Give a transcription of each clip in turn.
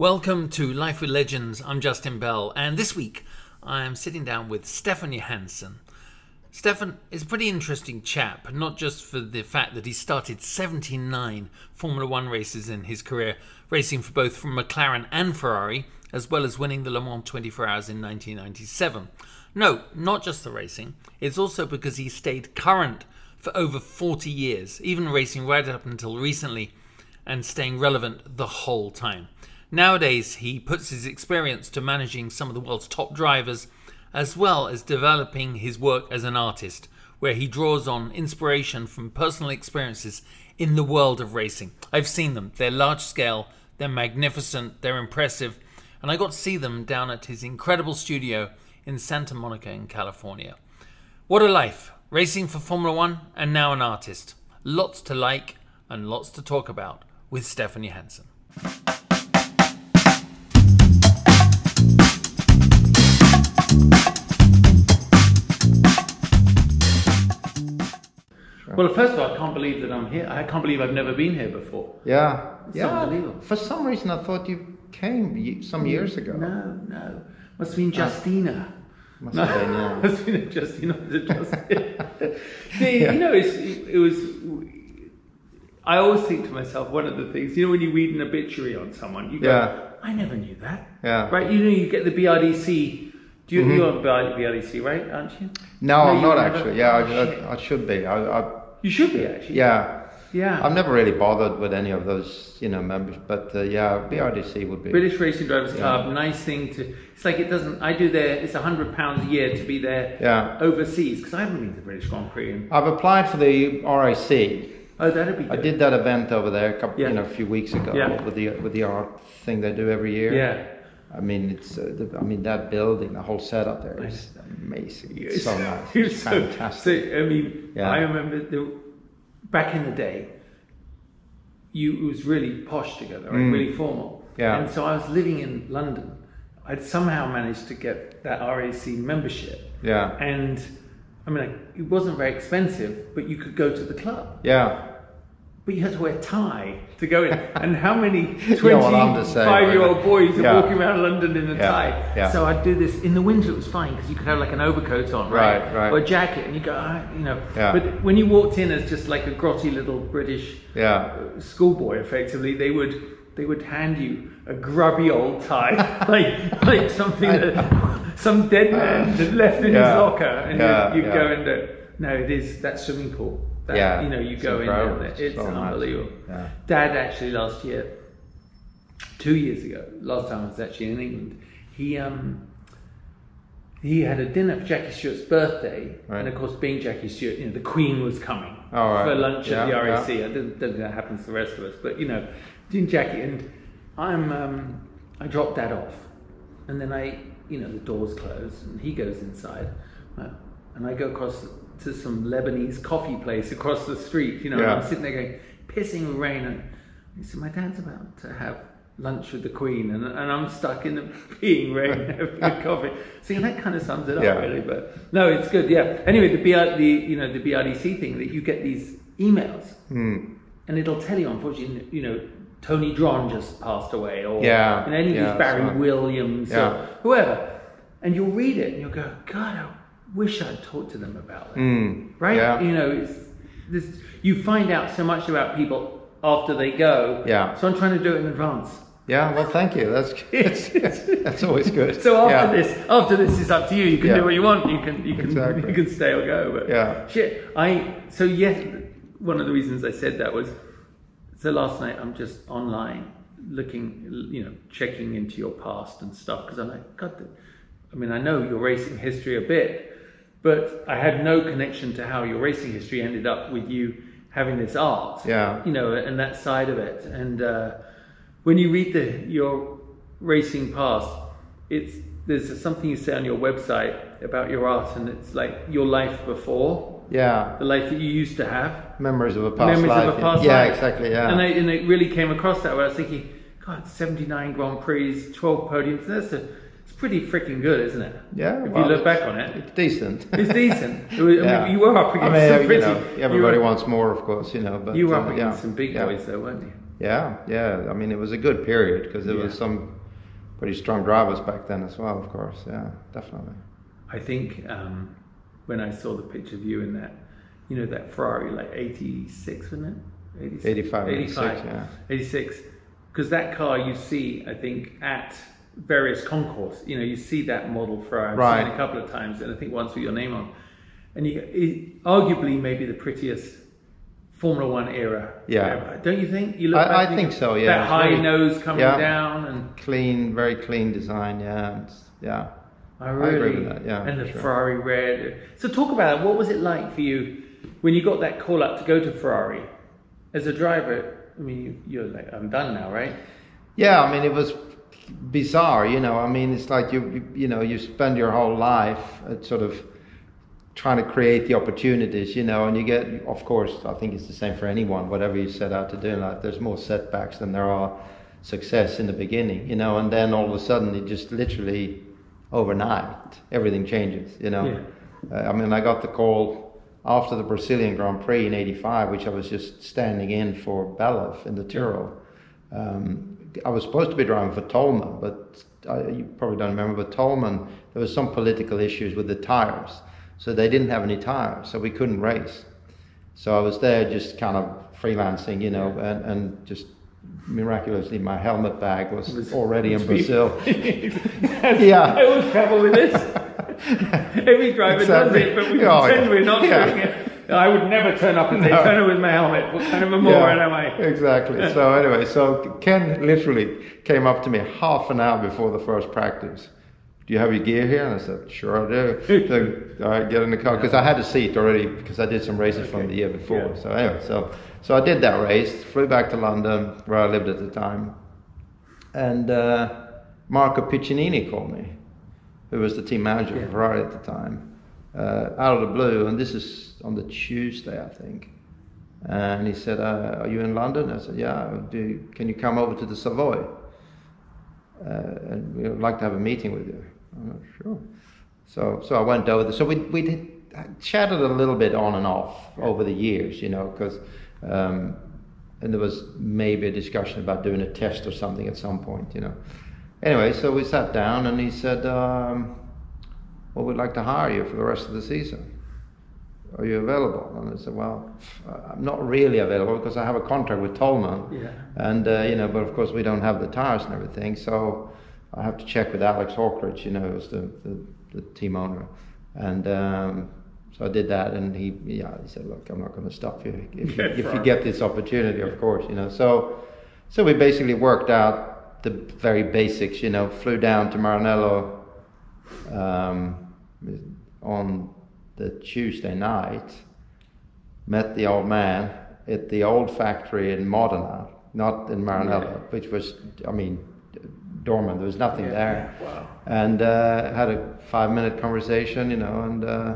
Welcome to Life with Legends. I'm Justin Bell, and this week I am sitting down with Stefan Johansson. Stefan is a pretty interesting chap, not just for the fact that he started 79 Formula One races in his career, racing for both from McLaren and Ferrari, as well as winning the Le Mans 24 Hours in 1997. No, not just the racing, it's also because he stayed current for over 40 years, even racing right up until recently and staying relevant the whole time. Nowadays, he puts his experience to managing some of the world's top drivers, as well as developing his work as an artist, where he draws on inspiration from personal experiences in the world of racing. I've seen them, they're large scale, they're magnificent, they're impressive, and I got to see them down at his incredible studio in Santa Monica in California. What a life! Racing for Formula One and now an artist. Lots to like and lots to talk about with Stefan Well, first of all, I can't believe that I'm here. I can't believe I've never been here before. Yeah, It's yeah. For some reason, I thought you came some years ago. No, no. Must have been ah. Justina. Must No, have been, yeah. must have been Justina. it Justina? See, you know, it's, it was. I always think to myself, one of the things, you know, when you read an obituary on someone, you go, Yeah. I never knew that. Yeah. Right? You know, you get the BRDC. Do you, mm-hmm. you're on BRDC, right? Aren't you? No, No, I'm you not actually. Oh, yeah, Oh. I, I, I should be. I, I, You should be actually. yeah, Yeah. I've never really bothered with any of those, you know, members. But uh, yeah, BRDC would be. British Racing Drivers Club, nice thing to. It's like it doesn't. I do there. It's a hundred pounds a year to be there Yeah. overseas because I haven't been to British Grand Prix. And, I've applied for the RIC. oh, that'd be. Good. I did that event over there, a couple, Yeah. you know, a few weeks ago Yeah. with the with the art thing they do every year. Yeah. I mean, it's. Uh, the, I mean, that building, the whole setup there is amazing. It's so nice. It's It's so- fantastic. So, I mean, Yeah. I remember the, back in the day, you it was really posh together, right? really formal. Mm. Yeah. And so I was living in London. I'd somehow managed to get that RAC membership. Yeah. And I mean, like, it wasn't very expensive, but you could go to the club. Yeah. But you had to wear a tie to go in. And how many Yeah, well, I'm the same, 25 year old boys are Yeah. walking around London in a Yeah, tie? yeah. So I'd do this. In the winter, it was fine because you could have like an overcoat on, right? Right, right. Or a jacket, and you go, ah, you know. But when you walked in as just like a grotty little British Yeah. uh, schoolboy, effectively, they would they would hand you a grubby old tie, like like something that some dead man had left in his locker, and Yeah, you, you yeah. go and uh, no, it is that swimming pool. That, Yeah, you know, you go in there. It's It's so unbelievable. Yeah. Dad actually last year, two years ago, last time I was actually in England, he um he had a dinner for Jackie Stewart's birthday, Right. and of course, being Jackie Stewart, you know, the Queen was coming Oh, right. for lunch Yeah, at the yeah. RAC. I don't, don't think that happens to the rest of us, but you know, doing Jackie and I'm um, I dropped Dad off, and then I, you know, the doors close and he goes inside, and I go across to some Lebanese coffee place across the street. You know, Yeah. I'm sitting there going, pissing rain, and he said, "My dad's about to have." Lunch with the Queen, and, and I'm stuck in the peeing rain having a coffee. So that kind of sums it up, Yeah. really. But no, it's good. Yeah. Anyway, the BR, the you know the BRDC thing that you get these emails, Hmm. and it'll tell you, unfortunately, you know, Tony Dron just passed away, or Yeah, you know, any of yeah, these Barry right. Williams, Yeah. or whoever, and you'll read it and you'll go, God, I wish I'd talked to them about that, Mm. right? Yeah. You know, it's, this, you find out so much about people after they go. Yeah. So I'm trying to do it in advance. Yeah, well, thank you. That's. That's always good. So after Yeah. this, after this is up to you. You can Yeah. do what you want. You can you can Exactly. you can stay or go. But Yeah. shit, I so yes. One of the reasons I said that was so last night I'm just online looking, you know, checking into your past and stuff because I'm like, God, I mean, I know your racing history a bit, but I had no connection to how your racing history ended up with you having this art. Yeah. You know, and that side of it. And uh, when you read the your racing past, it's there's something you say on your website about your art, and it's like your life before, Yeah. the life that you used to have, Memories of a past memories life. of a past yeah, life. exactly. Yeah. And, I, and it really came across that way. I was thinking, God, 79 Grand Prix, 12 podiums. That's a, pretty freaking good, isn't it? yeah. If well, you look back on it, it's decent. it's decent. It was- I mean, you were up I against mean, some you pretty. know, everybody were- wants more, of course, you know. But You were uh, up against yeah. some big yeah. boys, though, weren't you? Yeah, yeah. I mean, it was a good period because there was some pretty strong drivers back then as well. Of course, yeah, definitely. I think um, when I saw the picture of you in that, you know, that Ferrari, like 86, wasn't it? 86? 85, 86, yeah. 86. Because that car you see, I think, at various concourse, you know, you see that model seen Right. a couple of times, and I think once with your name on. And you, it, arguably, maybe the prettiest Formula One era. Yeah. Don't you think? You look I- I think so, yeah. That high really- nose coming yeah. down, and Clean, very clean design. Yeah, it's, yeah. I really agree with that, yeah, and the sure. Ferrari red. So talk about it. What was it like for you when you got that call up to go to Ferrari as a driver? I mean, you, you're like, I'm done now, right? Yeah, I mean, it was bizarre, you know. I mean, it's like you, you, know, you spend your whole life at sort of trying to create the opportunities, you know, and you get, of course, I think it's the same for anyone, whatever you set out to do in life, there's more setbacks than there are success in the beginning, you know, and then all of a sudden it just literally overnight, everything changes, you know. Yeah. Uh, I mean, I got the call after the Brazilian Grand Prix in '85, which I was just standing in for Bellof in the Tyrrell. Um, I was supposed to be driving for Toleman, but I, you probably don't remember. But Toleman, there was some political issues with the tires, so they didn't have any tires, so we couldn't race. So I was there just kind of freelancing, you know, and, and just miraculously my helmet bag was, Was- already in Brazil. yeah. I always travel with this. Every driver Exactly. does it, but we Oh, pretend yeah. we're not Yeah. doing it. I would never turn up and say, No. turn up with my helmet. What kind of a moron am I? Exactly. So anyway, so Ken literally came up to me half an hour before the first practice. Do you have your gear here? And I said, sure I do. so, all right, get in the car because I had a seat already because I did some races from the year before. Yeah. So anyway, so so I did that race, flew back to London where I lived at the time, and uh, Marco Piccinini called me, who was the team manager Yeah. for Ferrari at the time, uh, out of the blue, and this is on the Tuesday, I think. And he said, uh, "Are you in London?" I said, "Yeah. Do can you come over to the Savoy? Uh, and we would like to have a meeting with you." I'm like, "Sure." So so I went over there. So we we did, chatted a little bit on and off over the years, you know, because. Um, and there was maybe a discussion about doing a test or something at some point, you know. Anyway, so we sat down and he said, um, "Well, we'd like to hire you for the rest of the season. Are you available?" And I said, "Well, I'm not really available because I have a contract with Toleman, Yeah. and uh, you know, but of course we don't have the tires and everything, so I have to check with Alex Hawkridge, you know, who's the, the, the team owner, and." Um, so I did that, and he, yeah, he said, "Look, I'm not going to stop you if you, if you get this opportunity, of course, you know." So, so we basically worked out the very basics, you know. Flew down to Maranello um, on the Tuesday night, met the old man at the old factory in Modena, not in Maranello, which was, I mean, dormant. There was nothing Yeah, there wow. and uh, had a five minute conversation, you know, and uh,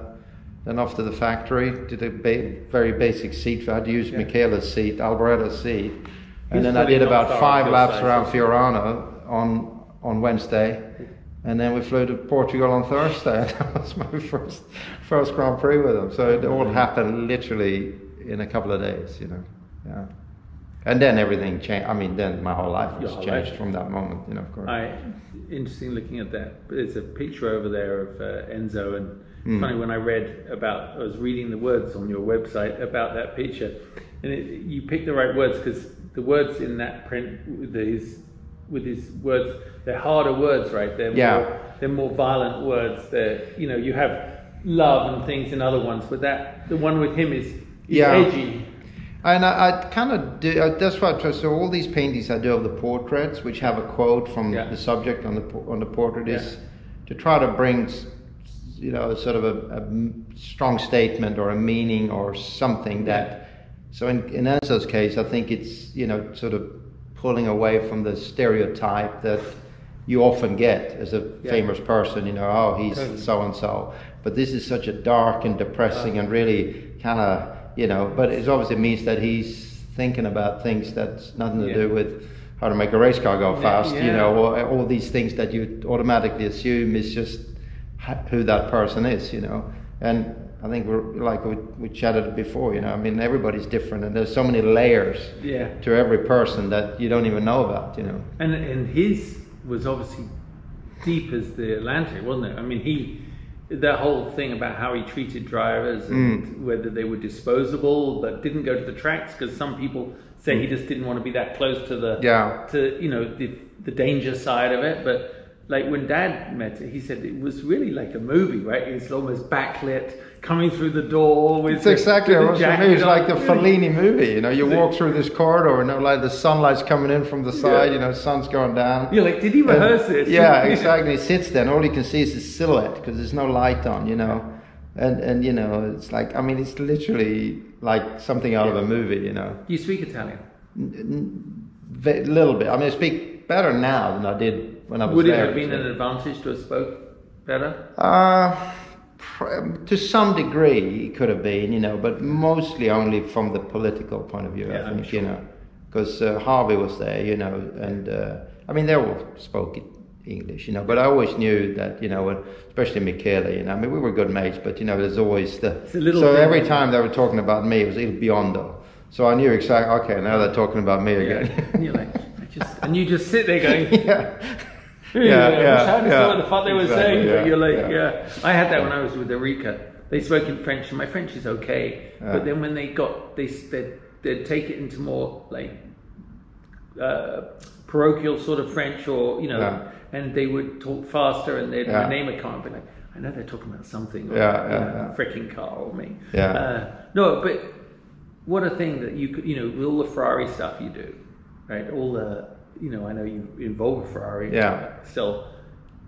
then off to the factory, did a ba- very basic seat. I had to use Yeah. Michele's seat, Alboreto's seat, He's and then I did about five laps around Fiorano on on Wednesday, and then we flew to Portugal on Thursday. And that was my first first Grand Prix with them. So it all happened literally in a couple of days, you know. Yeah. And then everything changed. I mean, then my whole life was whole changed life. from that moment, you know, of course. I interesting looking at that. But There's a picture over there of uh, Enzo, and Hmm. funny when I read about, I was reading the words on your website about that picture, and it, you picked the right words because the words in that print with his with his words, they're harder words, right? They're Yeah. more, they're more violent words. They're you know you have love and things in other ones, but that the one with him is, is Yeah. edgy. And I, I kind of do. Uh, that's what. So all these paintings I do of the portraits, which have a quote from Yeah. the subject on the on the portrait, is Yeah. to try to bring, you know, sort of a strong statement or a meaning or something that. So in in Enzo's case, I think it's you know sort of pulling away from the stereotype that you often get as a Yeah. famous person. You know, oh, he's so and so. But this is such a dark and depressing and really kind of, you know, but it obviously means that he's thinking about things that's nothing to Yeah. do with how to make a race car go Yeah, fast, you know, or all these things that you automatically assume is just who that person is, you know. And I think we're like we, we chatted before. You know, I mean, everybody's different, and there's so many layers Yeah. to every person that you don't even know about. You know. And and his was obviously deep as the Atlantic, wasn't it? I mean, he that whole thing about how he treated drivers and mm. whether they were disposable but didn't go to the tracks because some people say he mm. just didn't want to be that close to the Yeah. to you know the the danger side of it, but. Like when Dad met it, he said it was really like a movie, right? It's almost backlit, coming through the door with. It's the- exactly with the for me. It's like the. Fellini movie. You know, you walk through this corridor, and like the sunlight's coming in from the side. You know, sun's going down. You're like, did he And- rehearse this? Yeah, exactly. He sits there, and all you can see is his silhouette because there's no light on. You know, and and you know, it's like I mean, it's literally like something out of a movie. You know, You speak Italian. a little bit. I mean, I speak better now than I did when I was Would it have been an advantage to have spoke better? Uh, to some degree, it could have been, you know, but mostly only from the political point of view, Yeah, I think, you know, because uh, Harvey was there, you know, and uh, I mean, they all spoke English, you know, but I always knew that, you know, especially Michele, you know, I mean, we were good mates, but, you know, there's always the. a little so every that- time they were talking about me, it was Il Biondo. So I knew exactly, okay, now they're talking about me again. And you're like, just, and you just sit there going, yeah. Yeah, Yeah, I yeah, I yeah. what the fuck they were Exactly, saying, yeah, you're like, yeah. I had that when I was with Erika. They spoke in French, and my French is okay, but then when they got, they they'd, they'd take it into more like uh, parochial sort of French, or you know, and they would talk faster, and they'd name come up, and like, I know they're talking about something, or, Yeah, yeah, know, freaking car or me. Yeah. Uh, no, but what a thing that you could, you know, all the Ferrari stuff you do, right? All the, you know, I know you involved with Ferrari. Yeah. Still,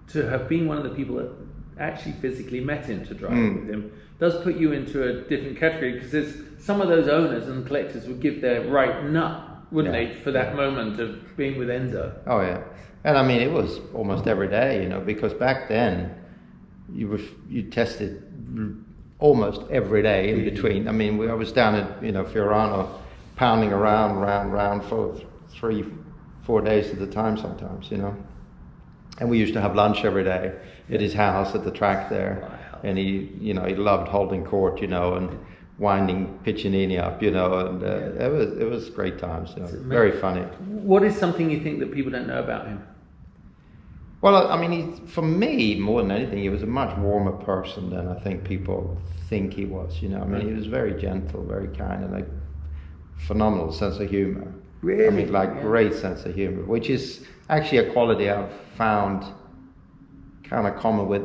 to have been one of the people that actually physically met him to drive Mm. with him does put you into a different category because there's some of those owners and collectors would give their right nut, wouldn't Yeah. they, for that moment of being with Enzo? Oh yeah, and I mean it was almost every day, you know, because back then you were you tested almost every day in between. I mean, we, I was down at you know Fiorano, pounding around, round, round for three, four days at a time sometimes, you know. And we used to have lunch every day at his house at the track there, Wow. and he, you know, he loved holding court, you know, and winding Piccinini up, you know, and uh, it was it was great times, you know, very funny. What is something you think that people don't know about him? Well, I mean, he, for me, more than anything, he was a much warmer person than I think people think he was. You know, I mean, he was very gentle, very kind, and a phenomenal sense of humor. I mean, like Yeah. great sense of humor, which is actually a quality I've found kind of common with.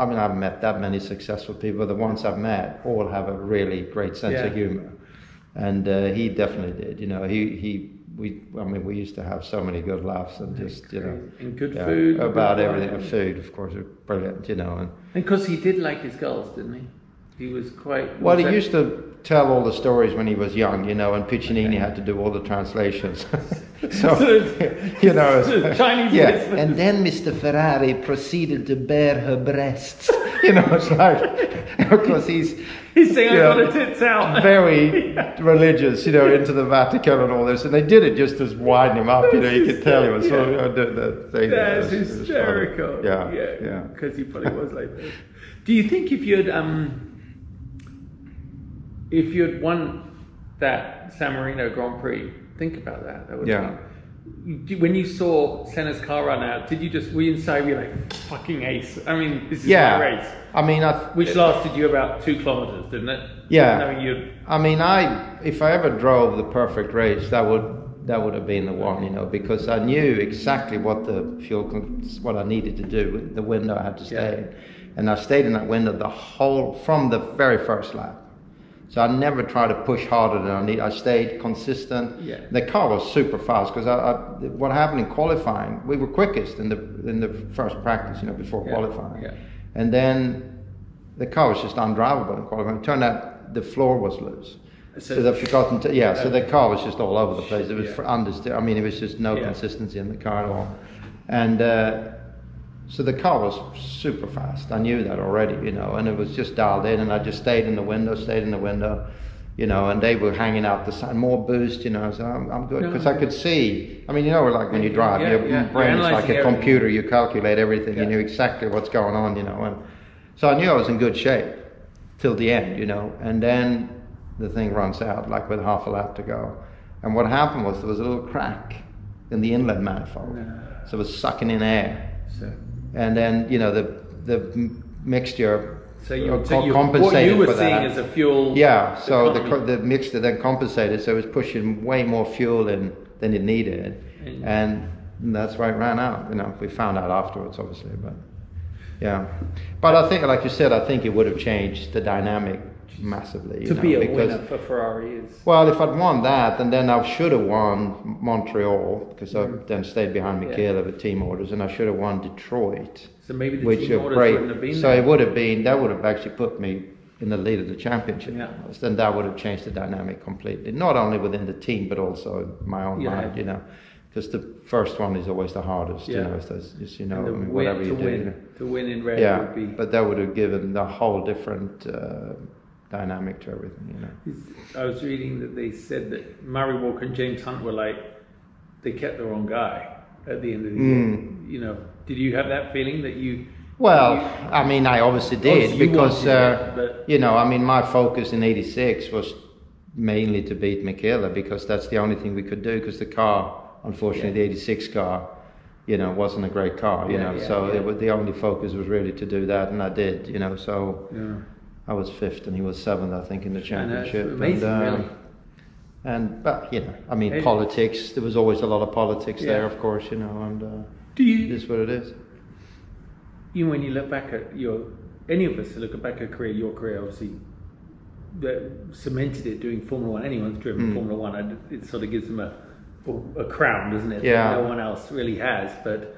I mean, I've met that many successful people. The ones I've met all have a really great sense of humor, and uh, he definitely did. You know, he he we. I mean, we used to have so many good laughs and just you know And good yeah, food. about good everything. Food, of course, brilliant. You know, and And because he did like his girls, didn't he? He was quite. well, was he that- used to tell all the stories when he was young. You know, and Piccinini had to do all the translations. so you know, Chinese yeah. And then Mr. Ferrari proceeded to bare her breasts. you know, it's like because he's He's saying, I Yeah. got the tits out. very religious, you know, into the Vatican and all this, and they did it just to wind him up. You know, you could tell he was sort of uh, the, the thing. That's It was- it was funny. hysterical. Yeah, yeah, yeah. Because he probably was like that. Do you think if you'd um, if you'd won that San Marino Grand Prix, think about that. That would Yeah. be. When you saw Senna's car run out, did you just were you inside? Were you like fucking ace? I mean, this is Yeah, my race, I mean, I, which lasted you about two kilometers, didn't it? Yeah. Knowing you, I mean, I if I ever drove the perfect race, that would that would have been the one, you know, because I knew exactly what the fuel, what I needed to do, with the window I had to stay Yeah. in, and I stayed in that window the whole from the very first lap. So I never tried to push harder than I need. I stayed consistent. Yeah. The car was super fast because I, I, what happened in qualifying, we were quickest in the in the first practice, you know, before Yeah, qualifying, yeah. and then the car was just undrivable in qualifying. It turned out the floor was loose. So- So, they've forgotten to, yeah, so the car was just all over the place. It was Yeah. for understeer. I mean, it was just no Yeah. consistency in the car at all. And uh, so the car was super fast. I knew that already, you know, and it was just dialed in. And I just stayed in the window, stayed in the window, you know, and they were hanging out the side, more boost, you know. So I'm, I'm good because I could see. I mean, you know, like when you drive, Yeah, your yeah. Brain is like a everything. computer. You calculate everything. Yeah. You knew exactly what's going on, you know. And so I knew I was in good shape. till the end, you know, and then the thing runs out like with half a lap to go. And what happened was there was a little crack in the inlet manifold, so it was sucking in air, So, and then you know the the mixture so you, so you what you were seeing as a fuel. Yeah, so the, economy. the mixture then compensated, so it was pushing way more fuel in than it needed, And- and that's why it ran out. You know, we found out afterwards, obviously, but yeah. But I think, like you said, I think it would have changed the dynamic massively. you to know, be a because, winner for Ferrari is. Well, if I'd won that, and then I should have won Montreal because I then stayed behind Yeah. Michele with team orders, and I should have won Detroit So maybe the which team orders wouldn't have been So there. it would have been that would have actually put me in the lead of the championship. Yeah. Then that would have changed the dynamic completely, not only within the team but also my own Yeah. mind. You know, because the first one is always the hardest. You Yeah. know, it's just, you know, I mean, whatever you do. win, you know. to win in red Yeah, would be. but that would have given a whole different uh, dynamic to everything. You know. I was reading that they said that Murray Walker and James Hunt were like they kept the wrong guy at the end of the Mm. year. You know, did you have that feeling that you? Well, you- I mean, I obviously did Obviously because wanted uh, but- you know, I mean, my focus in '86 was mainly to beat Michele because that's the only thing we could do. Because the car, unfortunately, the '86 car, you know, wasn't a great car. You Yeah, know, yeah, so yeah. It was, the only focus was really to do that, and I did. You know, so Yeah. I was fifth and he was seventh, I think, in the championship. amazing, and, um, really. And but you know, I mean, politics. There was always a lot of politics there, of course. You know, and uh, Do you? is what it is. You when you look back at your any of us look back at career, your career obviously that cemented it doing Formula One. Anyone's driven Mm. Formula One, it sort of gives them a a crown, doesn't it? that Yeah. no one else really has. But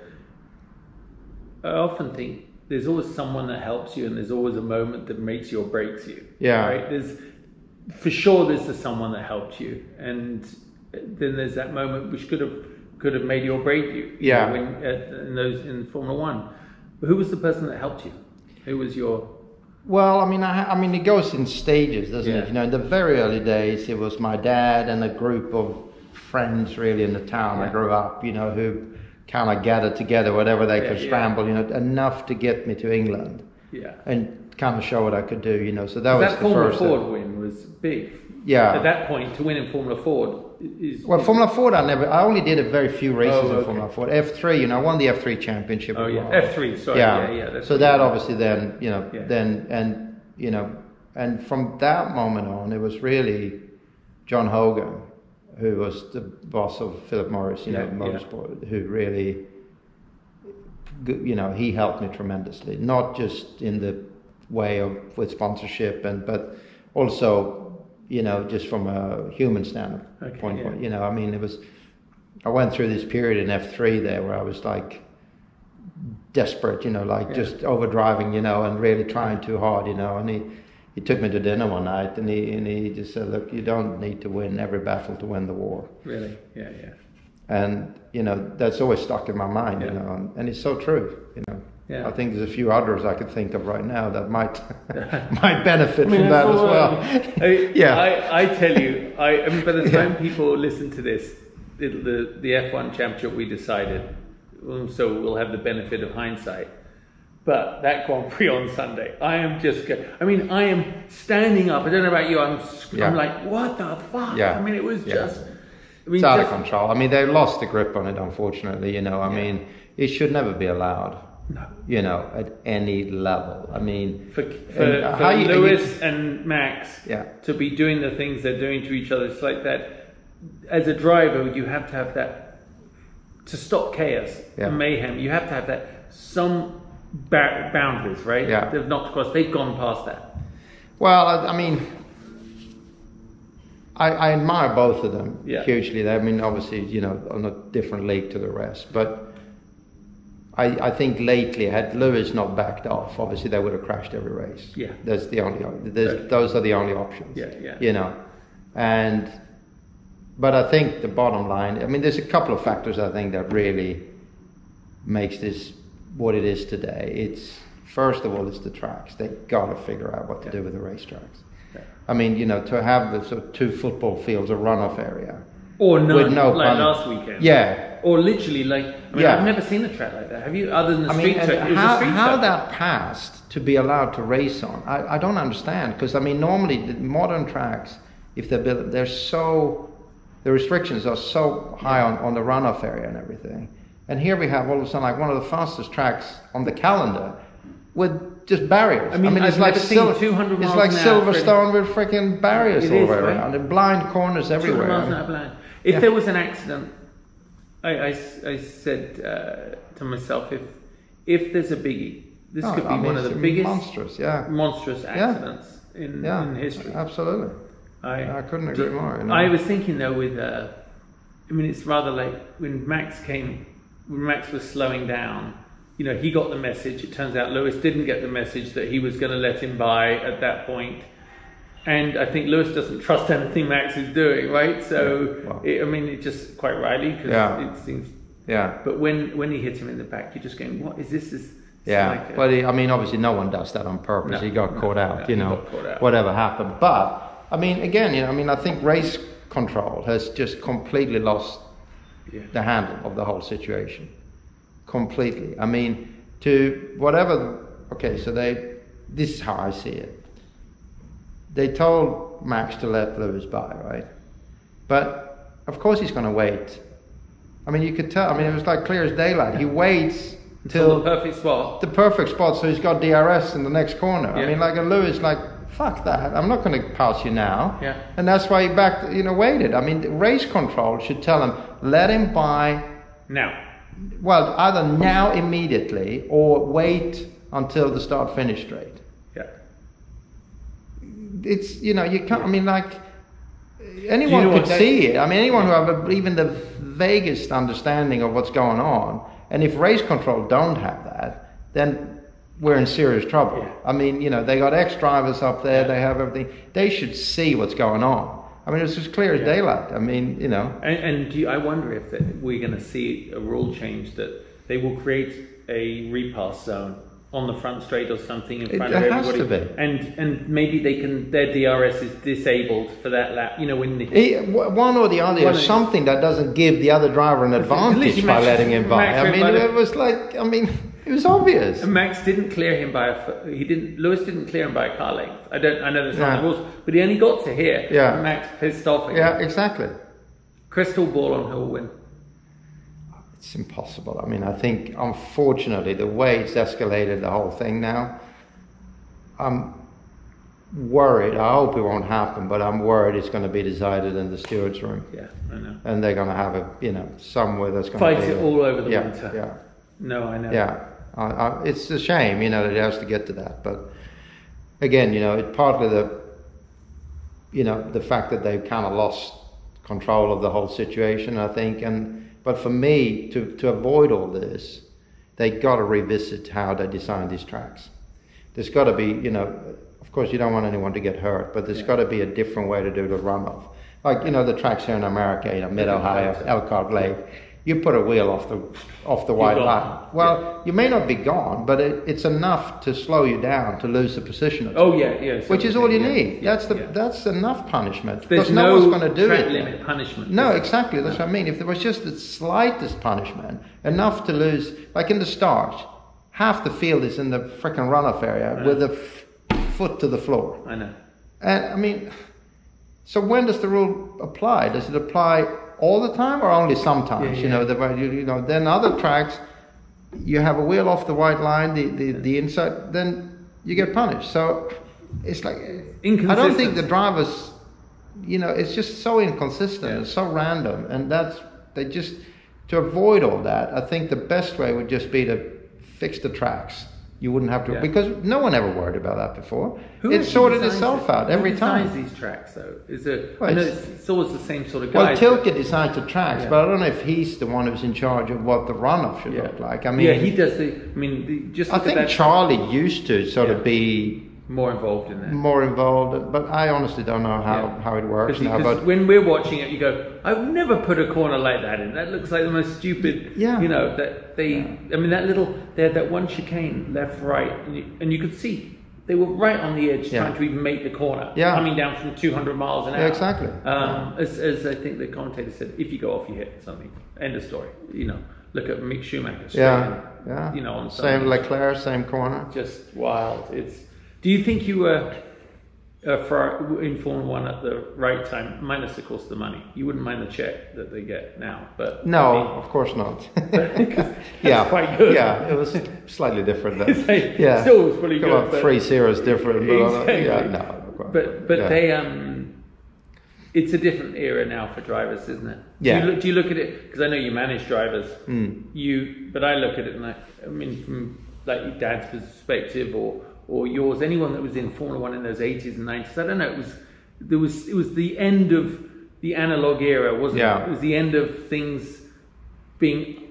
I often think there's always someone that helps you, and there's always a moment that makes you or breaks you. Yeah. Right. There's for sure there's the someone that helped you, and then there's that moment which could have could have made you or break you. you Yeah. know, when, uh, in those in Formula One. But who was the person that helped you? Who was your? Well, I mean, I, I mean, it goes in stages, doesn't Yeah. it? You know, in the very early days, it was my dad and a group of friends, really, in the town I grew up. You know, who kind of gathered together whatever they Yeah, could yeah. scramble. You know, enough to get me to England Yeah. and kind of show what I could do. You know, so that That, was the Formula first. Ford win was big. Yeah. At that point, to win in Formula Ford is. Well, Formula Ford, I never. I only did a very few oh, races Oh, in. Formula Ford. F three, you know, I won the F three championship. Oh yeah, well. F three. Sorry. Yeah, yeah. that's so that obviously then you know Yeah. then and you know and from that moment on it was really John Hogan who was the boss of Philip Morris you Yeah, know yeah. who really you know he helped me tremendously not just in the way of with sponsorship and but also you know just from a human standpoint Okay, yeah. you know I mean it was I went through this period in F3 there where I was like desperate, you know, like just overdriving, you know, and really trying too hard, you know. And he, he took me to dinner one night and he, and he just said, look, you don't need to win every battle to win the war. Really. Yeah, yeah. And, you know, that's always stuck in my mind, Yeah. you know, and, and it's so true, you know. Yeah. I think there's a few others I could think of right now that might might benefit I mean, from that as well. I, yeah. I, I tell you, I, I mean, by the Yeah. time people listen to this, the, the, the F1 championship we decided, um, so we'll have the benefit of hindsight. But that Grand Prix on Sunday, I am just, go- I mean, I am standing up. I don't know about you, I'm, Yeah. I'm like, what the fuck? Yeah. I mean, it was Yeah. just, I mean, it's out of control. I mean, they lost the grip on it, unfortunately. You know, I Yeah. mean, it should never be allowed. No. You know, at any level. I mean, for, for, And, for how you- Lewis and Max Yeah. to be doing the things they're doing to each other, it's like that. As a driver, you have to have that to stop chaos Yeah. and mayhem. You have to have that some ba- boundaries, right? Yeah. They've not crossed. They've gone past that. well, I, I mean, I, I admire both of them Yeah. hugely. I mean, obviously, you know, on a different league to the rest, but. I, I think lately, had Lewis not backed off, obviously they would have crashed every race. Yeah. That's the only. There's, Right. Those are the only options. Yeah, yeah. You know, and but I think the bottom line. I mean, there's a couple of factors I think that really makes this what it is today. It's first of all, it's the tracks. They got to figure out what to do with the racetracks. Yeah. I mean, you know, to have the sort of two football fields, a runoff area, Or none, with no like pun- last weekend. Yeah, Or literally, like, I mean, Yeah. I've never seen a track like that. Have you? Other than the I street mean, track, it was a how, how that passed to be allowed to race on, I, I don't understand. Because I mean, normally the modern tracks, if they're built, they're so the restrictions are so high on, on the runoff area and everything. And here we have all of a sudden like one of the fastest tracks on the calendar with just barriers. I mean, it's I've like Sil- 200 It's like Silverstone with freaking barriers all the way right? around and blind corners 200 everywhere. hour blind. If Yeah. there was an accident, I I said uh, to myself, if if there's a biggie, this Oh, could be I mean, one of the biggest monstrous. Yeah, monstrous accidents in, yeah, in history. absolutely. I, I couldn't agree more. you know. I was thinking though with, uh, I mean, it's rather like when Max came, Max was slowing down. You know, he got the message. It turns out Lewis didn't get the message that he was going to let him by at that point. And I think Lewis doesn't trust anything Max is doing, right? So, Yeah, well. it, I mean, it just quite rightly because Yeah. it seems. yeah. But when when he hit him in the back, you're just going, "What is this?" Is Yeah, like a- well, he, I mean, obviously, no one does that on purpose. No, he got no, caught out, no, you know, out. whatever happened. But I mean, again, you know, I mean, I think race control has just completely lost Yeah. the handle of the whole situation, completely. I mean, to whatever. Okay, so they. This is how I see it. They told Max to let Lewis by, right? But of course, he's going to wait. I mean, you could tell. I mean, it was like clear as daylight. He waits Until till the perfect spot. the perfect spot so he's got DRS in the next corner. I mean, like a Lewis, like fuck that. I'm not going to pass you now. Yeah. And that's why he backed, you know, waited. I mean, the race control should tell him let him buy. Now, Well, either now immediately or wait until the start finish straight. yeah. It's you know you can't. I mean, like anyone know could see it. I mean, anyone who have a, even the vaguest understanding of what's going on, and if race control don't have that, then we're in serious trouble. Yeah. I mean, you know, they got ex drivers up there. They have everything. They should see what's going on. I mean, it's as clear as Yeah. daylight. I mean, you know. And, and do you, I wonder if that we're going to see a rule change that they will create a repass zone on the front straight or something in It- front of there has everybody, to be. and and maybe they can their DRS is disabled for that lap. You know when the, He- One or the other, or something that doesn't give the other driver an advantage by letting him by. I mean, it was like, I mean, it was obvious. And Max didn't clear him by a he didn't Lewis didn't clear him by a car length. I don't I know that's not the rules, but he only got to here. Yeah. Max pissed off. Again. Yeah, exactly. Crystal ball on who will win. It's impossible. I mean, I think, unfortunately, the way it's escalated the whole thing now, I'm worried. I hope it won't happen, but I'm worried it's going to be decided in the stewards' room, Yeah, I know. and they're going to have a, you know, somewhere that's going Fight to fight it all over the yeah, winter. Yeah, No, I know. yeah. I, I, it's a shame, you know, that it has to get to that, but again, you know, it's partly the, you know, the fact that they've kind of lost control of the whole situation, I think, and but for me to to avoid all this, they got to revisit how they design these tracks. There's got to be, you know, of course you don't want anyone to get hurt, but there's Yeah. got to be a different way to do the runoff. Like you know the tracks here in America, you know, Mid Ohio, Elkhart Lake. You put a wheel off the off the white line. Well, you may not be gone, but it, it's enough to slow you down to lose the position. Oh yeah, yeah. which is all you yeah, need. yeah, that's the yeah. that's enough punishment. There's because no, no, one's going to do it. limit punishment. No, exactly. That's what I mean. If there was just the slightest punishment, enough to lose, like in the start, half the field is in the freaking runoff area with a f- foot to the floor. I know. And I mean, so when does the rule apply? Does it apply all the time or only sometimes? Yeah, You know, the you, you know. Then other tracks, you have a wheel off the white line, the the, the inside, then you get punished. So it's like I don't think the drivers, you know, it's just so inconsistent Yeah. and so random, and that's they just to avoid all that. I think the best way would just be to fix the tracks. You wouldn't have to Yeah. because no one ever worried about that before. Who it sorted designs itself it? out Who every designs time. these tracks though? Is it? Well, it's- it's, always the same sort of Well. Tilke decides the tracks, Yeah. but I don't know if he's the one who's in charge of what the runoff should yeah. look like. I mean, yeah, he does the. I mean, the, just I think. Charlie used to sort of be more involved in that. more involved, but I honestly don't know how, Yeah. how it works now. But when we're watching it, you go, "I would never put a corner like that in. That looks like the most stupid." Yeah. You know that they. I mean, that little they had that one chicane left, right, and you, and you could see they were right on the edge Yeah. trying to even make the corner, Yeah. coming down from 200 miles an hour. Yeah, exactly. Um, as, as I think the commentator said, if you go off, you hit something. End of story. You know, look at Mick Schumacher. Yeah, in, yeah. You know, on same Sunday. Leclerc, same corner. just wild. It's. Do you think you were uh, for in Formula One at the right time, minus of course the money? You wouldn't mind the check that they get now, but No, I mean, of course not. yeah, quite good. Yeah, it was slightly different. Then. Like- yeah, still was pretty Come good, three zeros different. But uh, Exactly. yeah, no. But but yeah. they um, it's a different era now for drivers, isn't it? Yeah. Do you look, do you look at it because I know you manage drivers. Mm. You, but I look at it and I, I mean from like your dad's perspective or or yours, anyone that was in Formula One in those eighties and nineties. I don't know. It was there was it was the end of the analog era, wasn't Yeah. it? It was the end of things being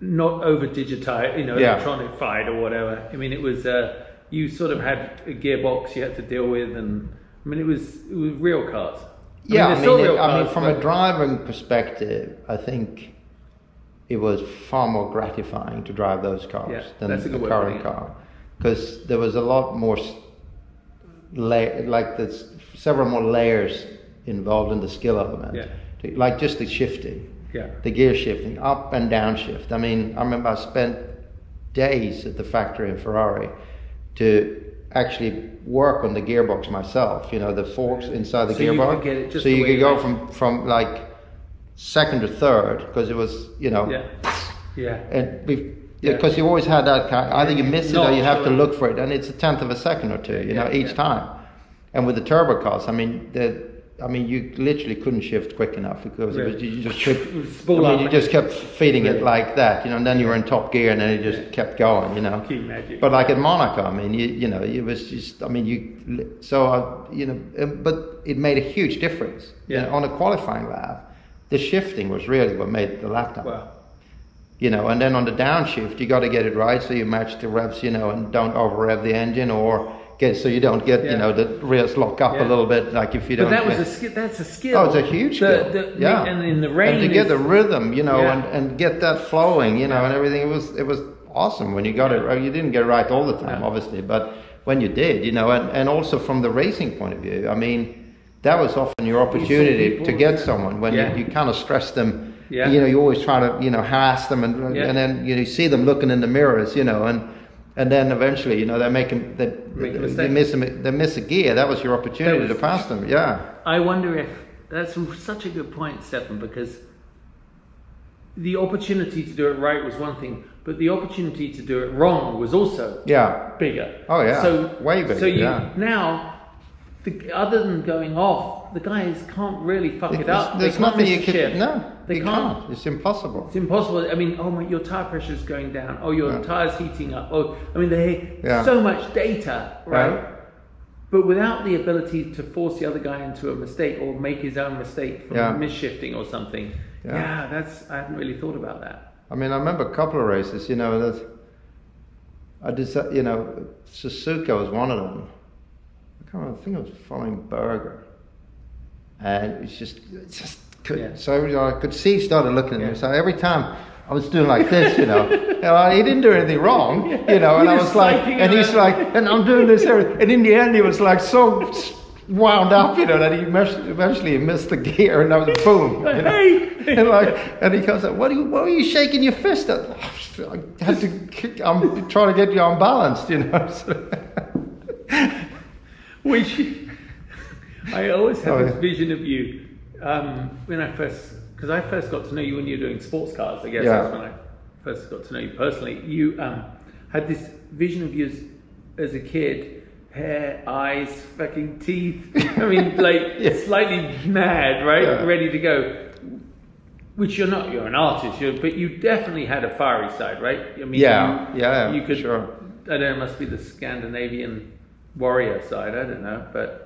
not over digitized, you know, Yeah. electronified or whatever. I mean, it was uh, you sort of had a gearbox you had to deal with, and I mean, it was it was real cars. Yeah, they're I mean, it, I mean, cars, from a driving perspective, I think it was far more gratifying to drive those cars Yeah, than a the current car, because there was a lot more, la- like there's several more layers involved in the skill element, Yeah. Like just the shifting, Yeah. the gear shifting, up and down shift. I mean, I remember I spent days at the factory in Ferrari to actually work on the gearbox myself. You know, the forks inside the So you could gearbox. get it just so you could go from from like second to third because it was you know Yeah, yeah, and be, Yeah. because you always had that kind. Either you miss it or you have to look for it, and it's a tenth of a second or two. You know, each time. And with the turbo cars, I mean, the I mean, you literally couldn't shift quick enough because it was, you just kept, I mean, you just kept feeding it like that, you know, and then you were in top gear, and then it just kept going, you know. key magic. But like at Monaco, I mean, you, you know, it was just, I mean, you, so, uh, you know, um, but it made a huge difference. You Yeah. know, on a qualifying lap, the shifting was really what made the lap time. wow, You know, and then on the downshift, you got to get it right so you match the revs, you know, and don't over rev the engine or get, so you don't get, Yeah. you know, the rears lock up Yeah. a little bit, like if you don't. But that was a skill. That's a skill. Oh, it's a huge The- skill. the- yeah, and in the rain, and to get the rhythm, you know, Yeah. and, and get that flowing, you know, and everything. It was it was awesome when you got it. Right. You didn't get it right all the time, obviously, but when you did, you know, and, and also from the racing point of view, I mean, that was often your opportunity people- to get someone when you, you kind of stress them. Yeah. You know, you always try to you know harass them, and Yeah. and then you, know, you see them looking in the mirrors, you know, and. And then eventually, you know, they make them, they, they, mistake. miss a, they miss a gear. That was your opportunity was- to pass them. Yeah, I wonder if that's such a good point, Stefan, because the opportunity to do it right was one thing, but the opportunity to do it wrong was also yeah. bigger. Oh, yeah. so Way bigger, So you yeah. now, the, other than going off, the guys can't really fuck it There's, up. there's can't nothing you can. No, they can't. can't. It's impossible. It's impossible. I mean, oh my, your tire pressure is going down. Oh, your Yeah. tire's heating up. Oh, I mean, they Yeah. so much data, right? Right. But without the ability to force the other guy into a mistake or make his own mistake from Yeah. misshifting or something. Yeah. Yeah. that's I hadn't really thought about that. I mean, I remember a couple of races. You know that I did. You know, Suzuka was one of them. I can't remember. I think it was following Berger, and it's just, it's just could, Yeah. so you know, I could see he started looking at Yeah. me. So every time. I was doing like this, you know. You know, he didn't do anything wrong, you know. And You're I was like, and he's like, and I'm doing this here. And in the end, he was like so wound up, you know, that he eventually he missed the gear, and I was boom. You know? Hey! and like, and he comes up, what are you, what are you shaking your fist at? I had to, kick, I'm trying to get you unbalanced, you know. So- Which I always have Oh, this yeah. vision of you um, when I first, because I first got to know you when you were doing sports cars. I guess Yeah. that's when I first got to know you personally. You um, had this vision of you as, as a kid, hair, eyes, fucking teeth. I mean, like slightly mad, right? Yeah. Ready to go. Which you're not. You're an artist, you're, but you definitely had a fiery side, right? I mean, Yeah, you, yeah, You could. sure. I don't know. It must be the Scandinavian warrior side. I don't know, but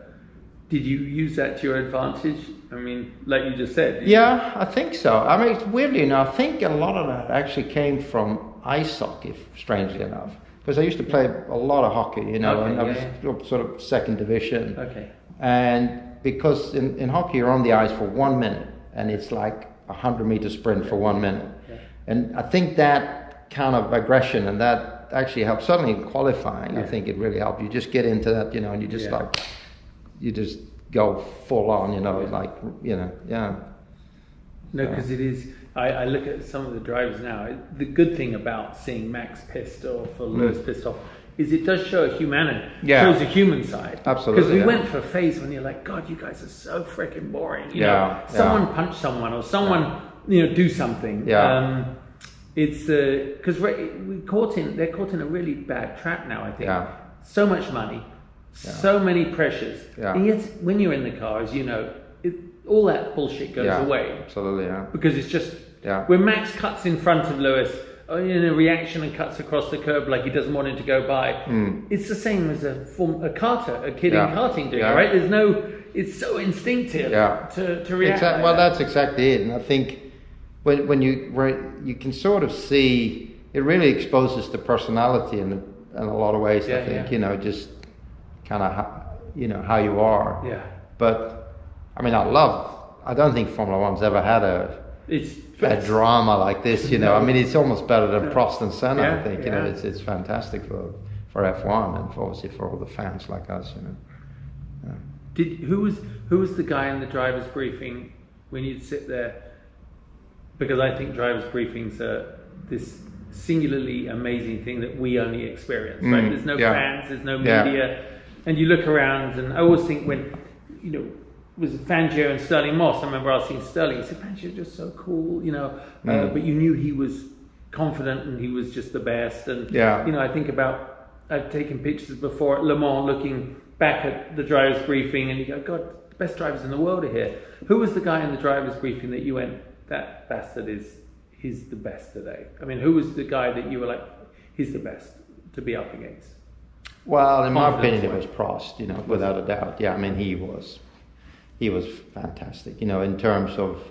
did you use that to your advantage? I mean, like you just said. you- yeah, I think so. I mean, it's weirdly enough, I think a lot of that actually came from ice hockey, strangely enough. Because I used to play a lot of hockey, you know, Okay, and I was yeah, sort of second division. Okay. And because in, in hockey you're on the ice for one minute and it's like a hundred meter sprint for one minute. Yeah. And I think that kind of aggression and that actually helped. Certainly in qualifying, I think it really helped. You just get into that, you know, and you just Yeah. like, you just go full on, you know, Yeah. like, you know, yeah. No, because it is. I, I look at some of the drivers now. The good thing about seeing Max pissed off or Lewis pissed off is it does show a humanity. Mm. Yeah. Shows a human side. Absolutely, Because we yeah. went for a phase when you're like, God, you guys are so freaking boring. You Yeah, know, yeah. someone punch someone or someone, you know, do something. Yeah. Um, it's because we caught in. They're caught in a really bad trap now. I think. Yeah. So much money, so many pressures, Yeah. and yet when you're in the car, as you know, it, all that bullshit goes yeah. away Absolutely, yeah. because it's just Yeah. when Max cuts in front of Lewis uh, in a reaction and cuts across the curb like he doesn't want him to go by. It's the same as a form, a carter, a kid. Yeah. in karting doing, Yeah. right? There's no, it's so instinctive Yeah. to, to react. Like well, that. that's exactly it, and I think when when you you can sort of see it really exposes the personality in in a lot of ways. I think you know just kind of you know how you are. yeah, But I mean, I love. I don't think Formula One's ever had a it's a drama like this. You know, I mean, it's almost better than Prost and Senna. I Yeah, think you know it's it's fantastic for for F1 and for obviously for all the fans like us. You know. Did who was who was the guy in the drivers' briefing when you'd sit there? Because I think drivers' briefings are this singularly amazing thing that we only experience. Right? Mm, There's no yeah. fans, there's no Yeah. media, and you look around, and I always think when you know. Was it Fangio and Stirling Moss? I remember asking Stirling. He said, "Fangio's just so cool, you know." Uh, Mm. but you knew he was confident and he was just the best. And Yeah. you know, I think about I've taken pictures before at Le Mans, looking back at the drivers' briefing, and you go, God, the best drivers in the world are here. Who was the guy in the drivers' briefing that you went, that bastard is he's the best today? I mean, who was the guy that you were like, he's the best to be up against? Well, in my opinion, it was. Prost. You know, without a doubt. Yeah, I mean, he was, he was fantastic. You know, in terms of,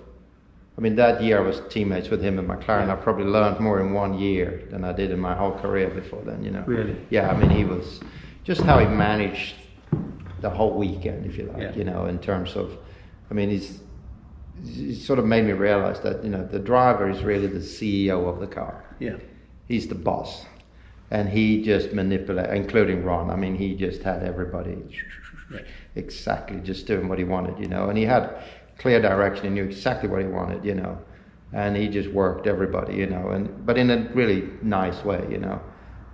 I mean, that year I was teammates with him in McLaren. I probably learned more in one year than I did in my whole career before then. You know. Really? Yeah, I mean, he was just how he managed the whole weekend, if you like. Yeah. You know, in terms of, I mean, he's. He sort of made me realize that you know the driver is really the CEO of the car Yeah. he's the boss and he just manipulated including ron. I mean he just had everybody exactly just doing what he wanted you know. And he had clear direction. He knew exactly what he wanted you know. And he just worked everybody you know. And but in a really nice way you know.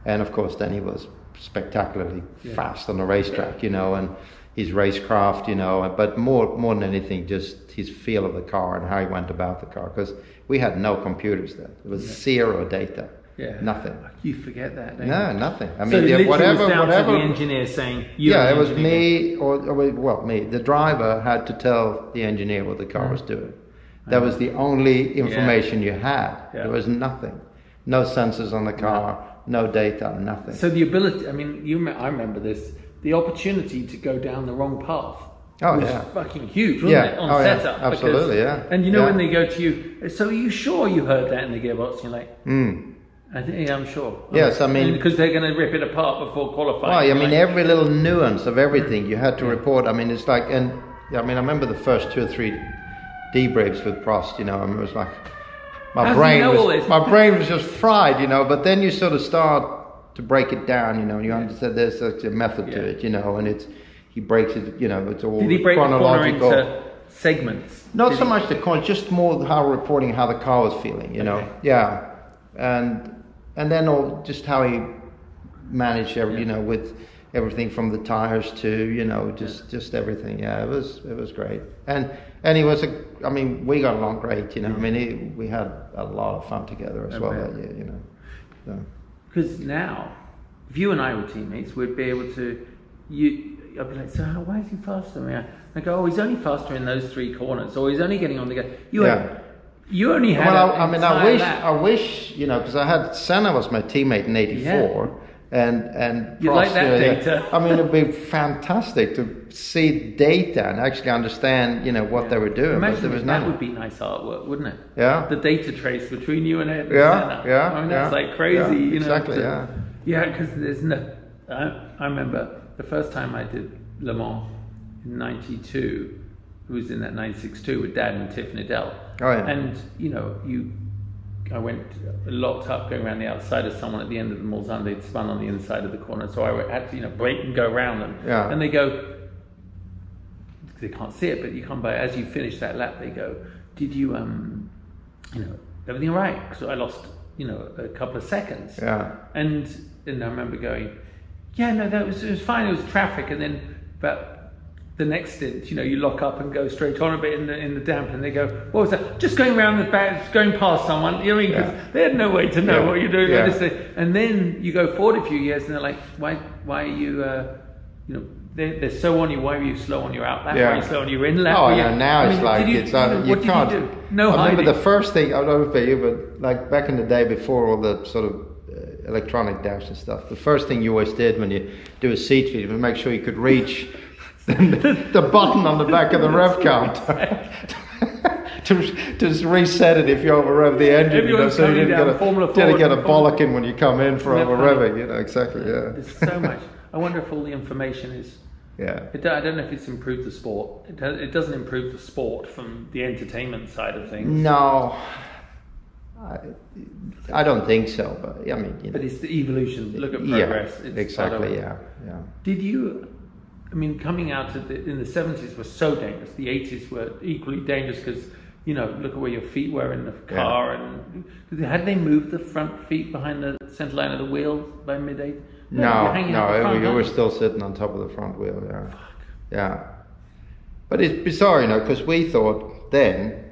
And of course then he was spectacularly Yeah. fast on the racetrack you know and his racecraft you know. But more more than anything just his feel of the car and how he went about the car. Because we had no computers then. It was zero data Yeah. nothing You forget that. no you? nothing i mean it yeah, whatever down whatever to the engineer saying, you yeah, it was me, or, or well, me. The driver had to tell the engineer what the car was doing. That was the only information you had. Yeah. There was nothing, no sensors on the car, no data, nothing. So the ability, I mean, you, I remember this, the opportunity to go down the wrong path. Oh, was yeah. fucking huge, wasn't Yeah. it, on Oh, yeah. setup? Absolutely, yeah. And you know Yeah. when they go to you, so are you sure you heard that in the gearbox? You're like, Mm. I think yeah, I'm sure. Yes, I mean- because they're going to rip it apart before qualifying. Well, I mean, every little nuance of everything you had to report. I mean, it's like, and I mean, I remember the first two or three debriefs with Prost. You know, I mean, it was like my How brain was this? my brain was just fried. You know, but then you sort of start to break it down. You know, and you understand there's such a method to it. You know, and it's he breaks it. You know, it's all did he break the corner chronological. into segments? Not Did so he- much the con, just more how reporting how the car was feeling, you know. Okay. Yeah, and and then all just how he managed, every, you Yeah. know, with everything from the tires to you know just just everything. Yeah, it was it was great, and and he was a. I mean, we got along great, you know. I mean, he, we had a lot of fun together as I well bet. that year, you know. So, Because now, if you and I were teammates, we'd be able to. You, I'd be like, so how, why is he faster than me? I go, oh, he's only faster in those three corners, or he's only getting on the go. You, Yeah. You only had. well, I, I mean, I wish, lap. I wish, you know, because I had Senna was my teammate in '84, and and You'd like that yeah, yeah. data. I mean, it'd be fantastic to see data and actually understand, you know, what they were doing. but Imagine there was that none. would be nice artwork, wouldn't it? Yeah. The data trace between you and it. Yeah, Senna. yeah, I mean, yeah, that's like crazy. yeah, you know, exactly, to- yeah. Yeah, because there's no. I, I remember the first time I did Le Mans in '92. Who was in that 962 with Dad and Tiff Needell. Oh, yeah. And you know, you I went locked up going around the outside of someone at the end of the Mulsanne. They'd spun on the inside of the corner, so I had to you know break and go around them. Yeah. And they go, they can't see it, but you come by as you finish that lap. They go, did you um, you know, everything all right? So I lost you know a couple of seconds. Yeah. And and I remember going, yeah, no, that was it was fine. It was traffic, and then but the next stint, you know, you lock up and go straight on a bit in the in the damp, and they go, what was that? Just going around the back, going past someone. You know, I mean, Yeah. they had no way to know Yeah. what you're doing. Yeah. They just say- And then you go forward a few years, and they're like, why why are you uh, you know. They're, they're so on you. Why were you slow on your out lap? Why are you slow on your in lap? Oh, you- no, now I it's mean, like you, it's uh, you can't. You do? No I remember the first thing I don't know about you, but like back in the day before all the sort of uh, electronic dash and stuff, the first thing you always did when you do a seat feed was make sure you could reach the, button on the back of the rev counter. to, to reset it if you over rev the engine, you know, so you didn't get a, didn't get a bollocking when you come in for Isn't over funny? revving, you know, exactly, yeah. There's so much. I wonder if all the information is. Yeah. It, I don't know if it's improved the sport. It, does, it doesn't improve the sport from the entertainment side of things. No, I, I don't think so, but I mean, you know. But it's the evolution. Look at Yeah, progress. It's exactly. Yeah, yeah. Did you? I mean, coming out of the, in the seventies was so dangerous. The eighties were equally dangerous because you know look at where your feet were in the car, and had they moved the front feet behind the center line of the wheel by mid eight? No, no, we were still sitting on top of the front wheel. Yeah, yeah. But it's bizarre, you know, because we thought then.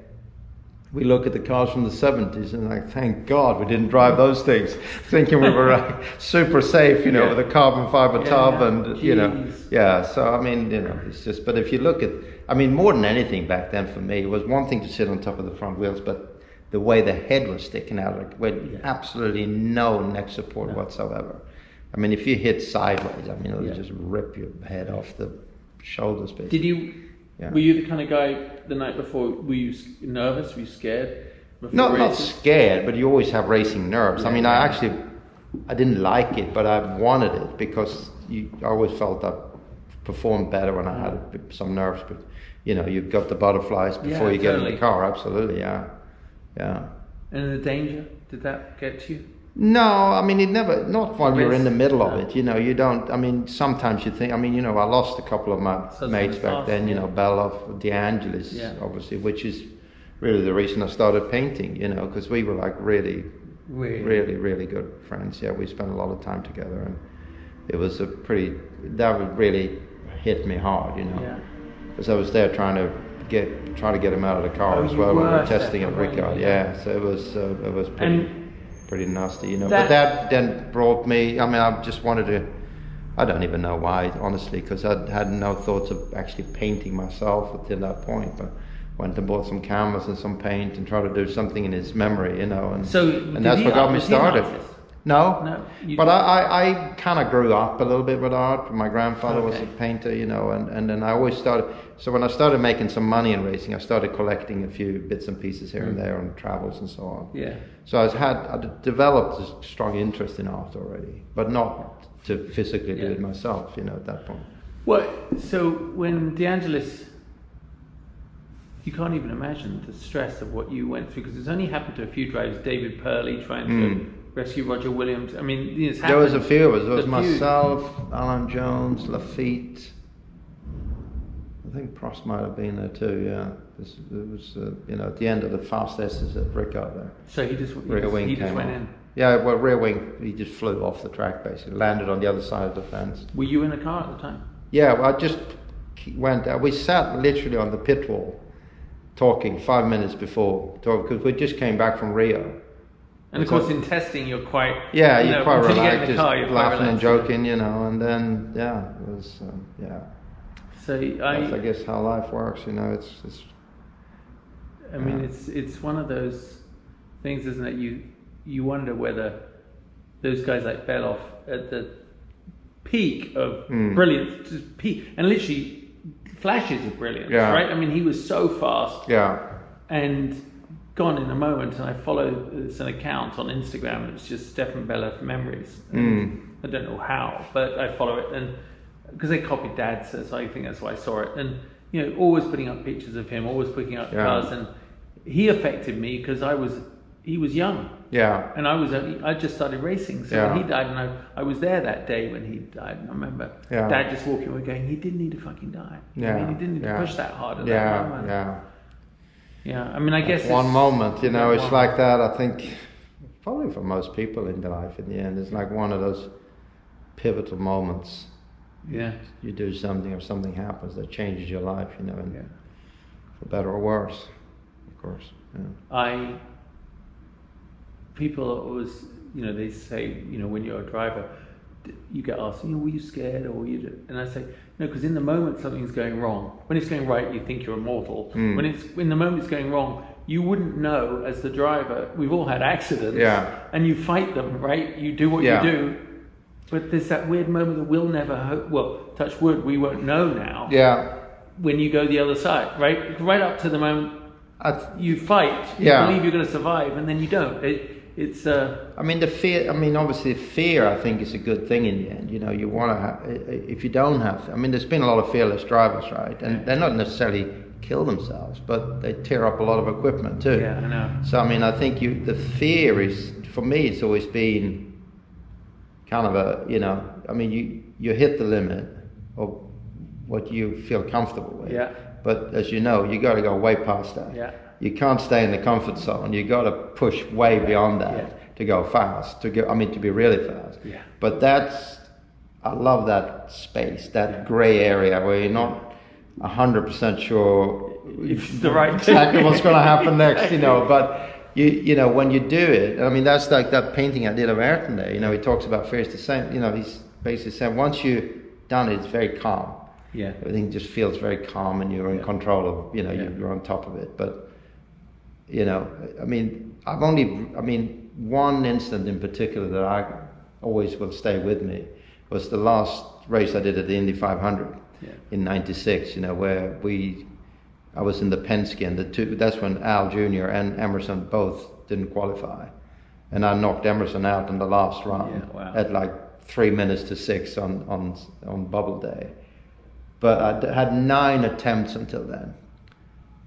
We look at the cars from the 70s and like, thank God we didn't drive those things, thinking we were like, super safe, you know, Yeah. with a carbon fiber Yeah, tub and, you know, yeah. So, I mean, you know, it's just, but if you look at, I mean, more than anything back then for me, it was one thing to sit on top of the front wheels, but the way the head was sticking out, like, with Yeah. absolutely no neck support No. whatsoever. I mean, if you hit sideways, I mean, it'll just rip your head off the shoulders. Basically. Did you? Yeah. Were you the kind of guy the night before? Were you nervous? Were you scared? Not not scared, but you always have racing nerves. I mean, I actually, I didn't like it, but I wanted it because you I always felt I performed better when I had mm. some nerves. But you know, you've got the butterflies before Yeah, you get in the car. Absolutely, yeah, yeah. And the danger? Did that get to you? No, I mean it never. Not while you're in the middle of it. You know, you don't. I mean, sometimes you think. I mean, you know, I lost a couple of my So mates back then. You yeah. know, Bellof, De Angelis, Yeah. obviously, which is really the reason I started painting. You know, because we were like really, Really? really, really good friends. Yeah, we spent a lot of time together, and it was a pretty. That would really hit me hard. You know, Yeah. because I was there trying to get trying to get him out of the car Oh, as well when we were testing at Ricard. Yeah, so it was uh, it was pretty And pretty nasty, you know. That- but that then brought me. I mean, I just wanted to. I don't even know why, honestly, because I had no thoughts of actually painting myself until that point. But went and bought some canvas and some paint and tried to do something in his memory, you know. And So, and that's what got me started. No, No, but I, I, I kind of grew up a little bit with art. My grandfather was a painter, you know, and, and then I always started. So when I started making some money in racing, I started collecting a few bits and pieces here and Mm. there on travels and so on. Yeah. So I had I developed a strong interest in art already, but not to physically do it myself, you know, at that point. What? So when DeAngelis, you can't even imagine the stress of what you went through because it's only happened to a few drivers. David Purley trying to Mm. Rescue Roger Williamson. I mean, it's There was a few of us. There was A few. myself, Alan Jones, Laffite. I think Prost might have been there too. Yeah, it was uh, you know at the end of the fast S's at Ricard there. So he just he Rear just, wing he came just went off. in. Yeah, well, rear wing, he just flew off the track basically, landed on the other side of the fence. Were you in the car at the time? Yeah, well, I just went. Uh, we sat literally on the pit wall, talking five minutes before, because we just came back from Rio. And of course, in testing, you're quite Yeah, you you're know, quite you relaxed, the car, just laughing and joking, you know. And then, yeah, it was, um, yeah. So That's, I I, guess how life works, you know. It's, it's I mean, Yeah. it's it's one of those things, isn't it? You you wonder whether those guys like Bellof at the peak of Mm. brilliance, just peak, and literally flashes of brilliance, Yeah. right? I mean, he was so fast yeah, and gone in a moment. And I follow it's an account on Instagram. It's just Stefan Bellof memories. Mm. I don't know how, but I follow it and because they copied Dad, so I think that's why I saw it. And you know, always putting up pictures of him, always putting up Yeah. cars, and he affected me because I was he was young, Yeah. and I was only, I just started racing. So Yeah. when he died, and I, I was there that day when he died. And I remember Yeah. Dad just walking away, going, "He didn't need to fucking die. I Yeah, mean, he didn't need to push that hard at that Yeah, moment." yeah. Yeah, I mean, I guess One moment, you know, it's like that. I think probably for most people in life, in the end, it's like one of those pivotal moments. Yeah, You do something or something happens that changes your life, you know, and yeah. for better or worse, of course. Yeah. I people always, you know, they say, you know, when you're a driver, you get asked, you know, were you scared or were you? And I say, no, because in the moment something's going wrong. When it's going right, you think you're immortal. Mm. When it's in the moment it's going wrong, you wouldn't know as the driver. We've all had accidents, Yeah. and you fight them, right? You do what Yeah. you do. But there's that weird moment that we'll never hope. Well, touch wood, we won't know now. Yeah. When you go the other side, right? Right up to the moment you fight, you Yeah. believe you're going to survive, and then you don't. It, it's uh, I mean, the fear. I mean, obviously, fear. I think is a good thing in the end. You know, you want to have. If you don't have, I mean, there's been a lot of fearless drivers, right? And they're not necessarily kill themselves, but they tear up a lot of equipment too. yeah, I know. So I mean, I think you. The fear is for me. It's always been kind of a. You know, I mean, you you hit the limit of what you feel comfortable with. Yeah. But as you know, you got to go way past that. Yeah. You can't stay in the comfort zone. You've got to push way beyond that Yeah. to go fast. To go, I mean, to be really fast. Yeah. But that's, I love that space, that Yeah. grey area where you're not hundred percent sure It's the right exactly what's going to happen next. You know, but you you know when you do it, I mean, that's like that painting I did of Ayrton there. You know, he talks about fear. It's the same. You know, he's basically saying once you've done it, it's very calm Yeah, everything just feels very calm and you're in control of you know you're on top of it but you know i mean i've only i mean one incident in particular that i always will stay with me was the last race i did at the indy 500 Yeah. in 96 you know where we i was in the penske and the two that's when al jr and emerson both didn't qualify and i knocked emerson out in the last round Yeah, wow. at like three minutes to six on on on bubble day but I had nine attempts until then,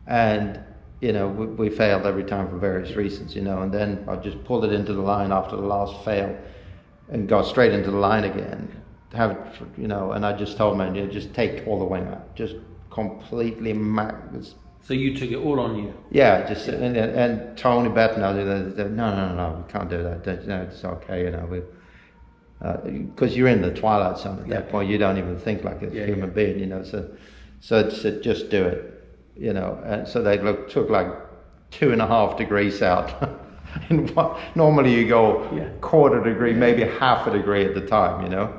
and you know we, we failed every time for various reasons, you know. And then I just pulled it into the line after the last fail, and got straight into the line again. Have it, for- you know, and I just told man, you know, just take all the wing out, just completely ma- so you took it all on you. yeah, just and, and, and Tony Bettner, no, no, no, no, we can't do that. No, it's okay, you know. We, uh, because you're in the twilight zone at that point, you don't even think like a Yeah, human yeah. being, you know. So, so it just do it, you know. And so they look, took like two and a half degrees out. normally you go Yeah. quarter degree, maybe half a degree at the time, you know.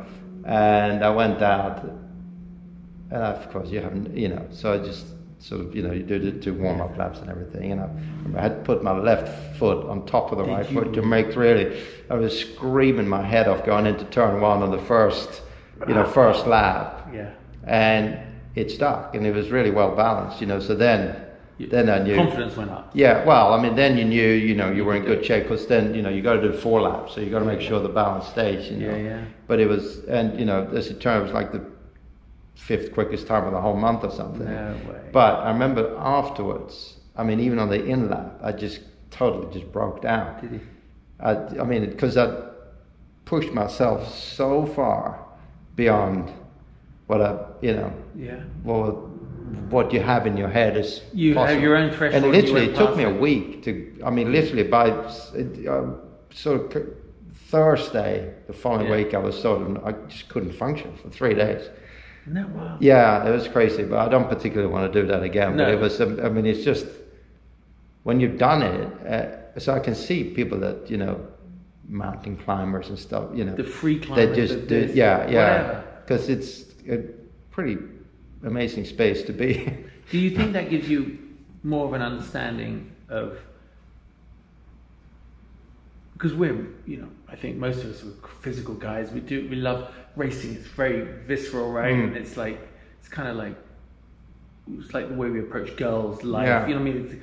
And I went out, and I, of course you haven't, you know. So I just sort of, you know, you do the two warm up laps and everything, and I, I had put my left foot on top of the Did right foot to make really. I was screaming my head off going into turn one on the first, you know, first lap, Yeah, and it stuck, and it was really well balanced, you know. So then, You- then I knew. confidence went up. Yeah, well, I mean, then you knew, you know, you were in good shape because then, you know, you got to do four laps, so you got to make sure the balance stays, you know. Yeah, yeah. But it was, and you know, as it turned, it was like the fifth quickest time of the whole month or something. No way. But I remember afterwards, I mean, even on the in lap, I just totally just broke down. Did he? I, I mean, because I pushed myself so far beyond what I, you know, Yeah. well, what you have in your head is You have your own threshold, And literally, it took me a week to. I mean, literally by uh, sort of Thursday the following Yeah. week, I was sort of I just couldn't function for three days. Isn't that wild? Yeah, it was crazy, but I don't particularly want to do that again. But No. it was. um, I mean, it's just when you've done it. Uh, so I can see people that you know, mountain climbers and stuff. You know, The free they climbers, just do. Yeah, yeah. Because it's a pretty amazing space to be. Do you think that gives you more of an understanding of? Because we're, you know, I think most of us are physical guys. We do, we love racing. It's very visceral, right? Mm. And it's like, it's kind of like, it's like the way we approach girls' life. Yeah. You know what I mean? It's,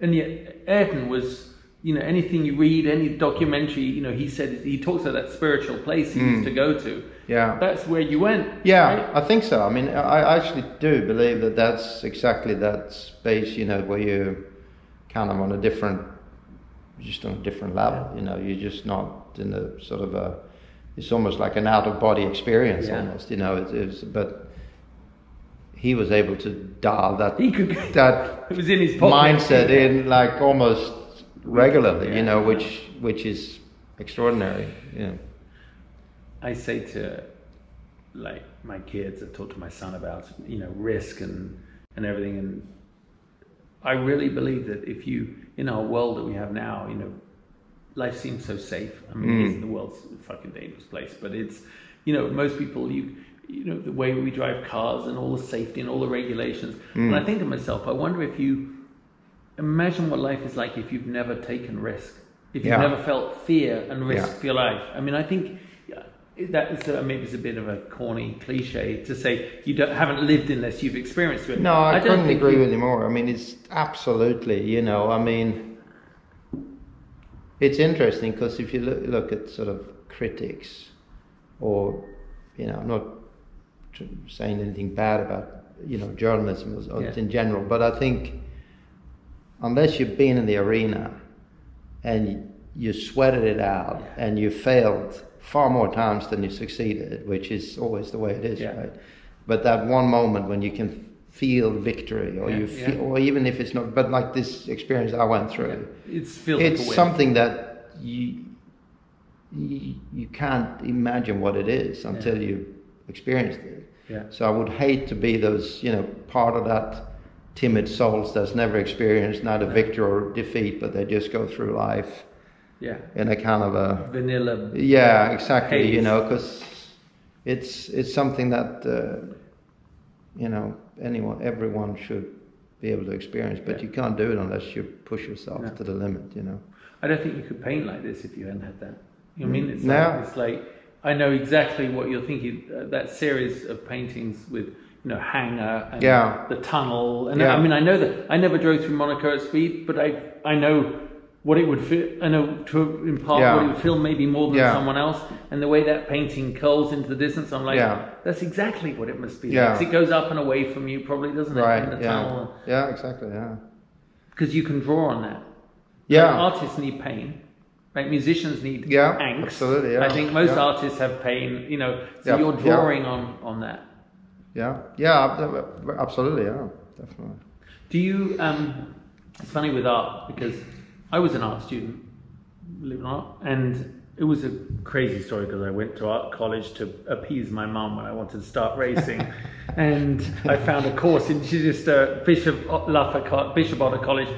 and yet, Ayrton was, you know, anything you read, any documentary, you know, he said he talks about that spiritual place he used to go to. Yeah. That's where you went. Yeah, right? I think so. I mean, I actually do believe that that's exactly that space, you know, where you kind of on a different just on a different level. You know, you're just not in a sort of a. It's almost like an out of body experience, Yeah. almost. You know, it, it's but he was able to dial that He could. that It was in his mindset in like almost regularly. Yeah. You know, which which is extraordinary. Yeah. I say to like my kids, I talk to my son about you know risk and and everything, and I really believe that if you in our world that we have now, you know, life seems so safe. I mean, Mm. the world's a fucking dangerous place, but it's you know most people you you know the way we drive cars and all the safety and all the regulations. And I think to myself, I wonder if you imagine what life is like if you've never taken risk, if you've Yeah. never felt fear and risk Yeah. for your life. I mean, I think that is a, maybe it's a bit of a corny cliche to say you don't haven't lived unless you've experienced it. No, I, don't couldn't agree you- with you more. I mean, it's absolutely, you know, I mean, it's interesting because if you look, look at sort of critics, or, you know, I'm not saying anything bad about, you know, journalism or- or Yeah. in general, but I think unless you've been in the arena and you sweated it out Yeah. and you failed far more times than you succeeded, which is always the way it is, Yeah. right? But that one moment when you can feel victory, or Yeah, you yeah. feel, or even if it's not, but like this experience I went through, It feels it's like something that you, you you can't imagine what it is until you experienced it. Yeah. So I would hate to be those, you know, part of that timid souls that's never experienced neither victory or defeat, but they just go through life Yeah. in a kind of a Vanilla. yeah, exactly. You know, because it's it's something that uh, you know anyone, everyone should be able to experience, but Yeah. you can't do it unless you push yourself No. to the limit. You know. I don't think you could paint like this if you hadn't had that. You know what I mean? It's No. like, it's like I know exactly what you're thinking. Uh, that series of paintings with you know hanger and Yeah. the tunnel, and Yeah. I mean I know that I never drove through Monaco at speed, but I I know what it would feel. I know to impart Yeah. what it would feel maybe more than Yeah. someone else, and the way that painting curls into the distance. I'm like, Yeah. that's exactly what it must be. Yeah. like. It goes up and away from you, probably doesn't it? Right. Yeah. tunnel, Yeah. Exactly. Yeah. because you can draw on that. Yeah. Like, artists need pain. Right, musicians need Yeah, angst. absolutely, yeah, I think most yeah. artists have pain. You know, so you're drawing on on that. Yeah. Yeah. Absolutely. Yeah. Definitely. Do you? Um, it's funny with art because I was an art student, believe it or not, and it was a crazy story because I went to art college to appease my mum when I wanted to start racing, and I found a course in uh, Bishop Lafayette Bishop Otter College.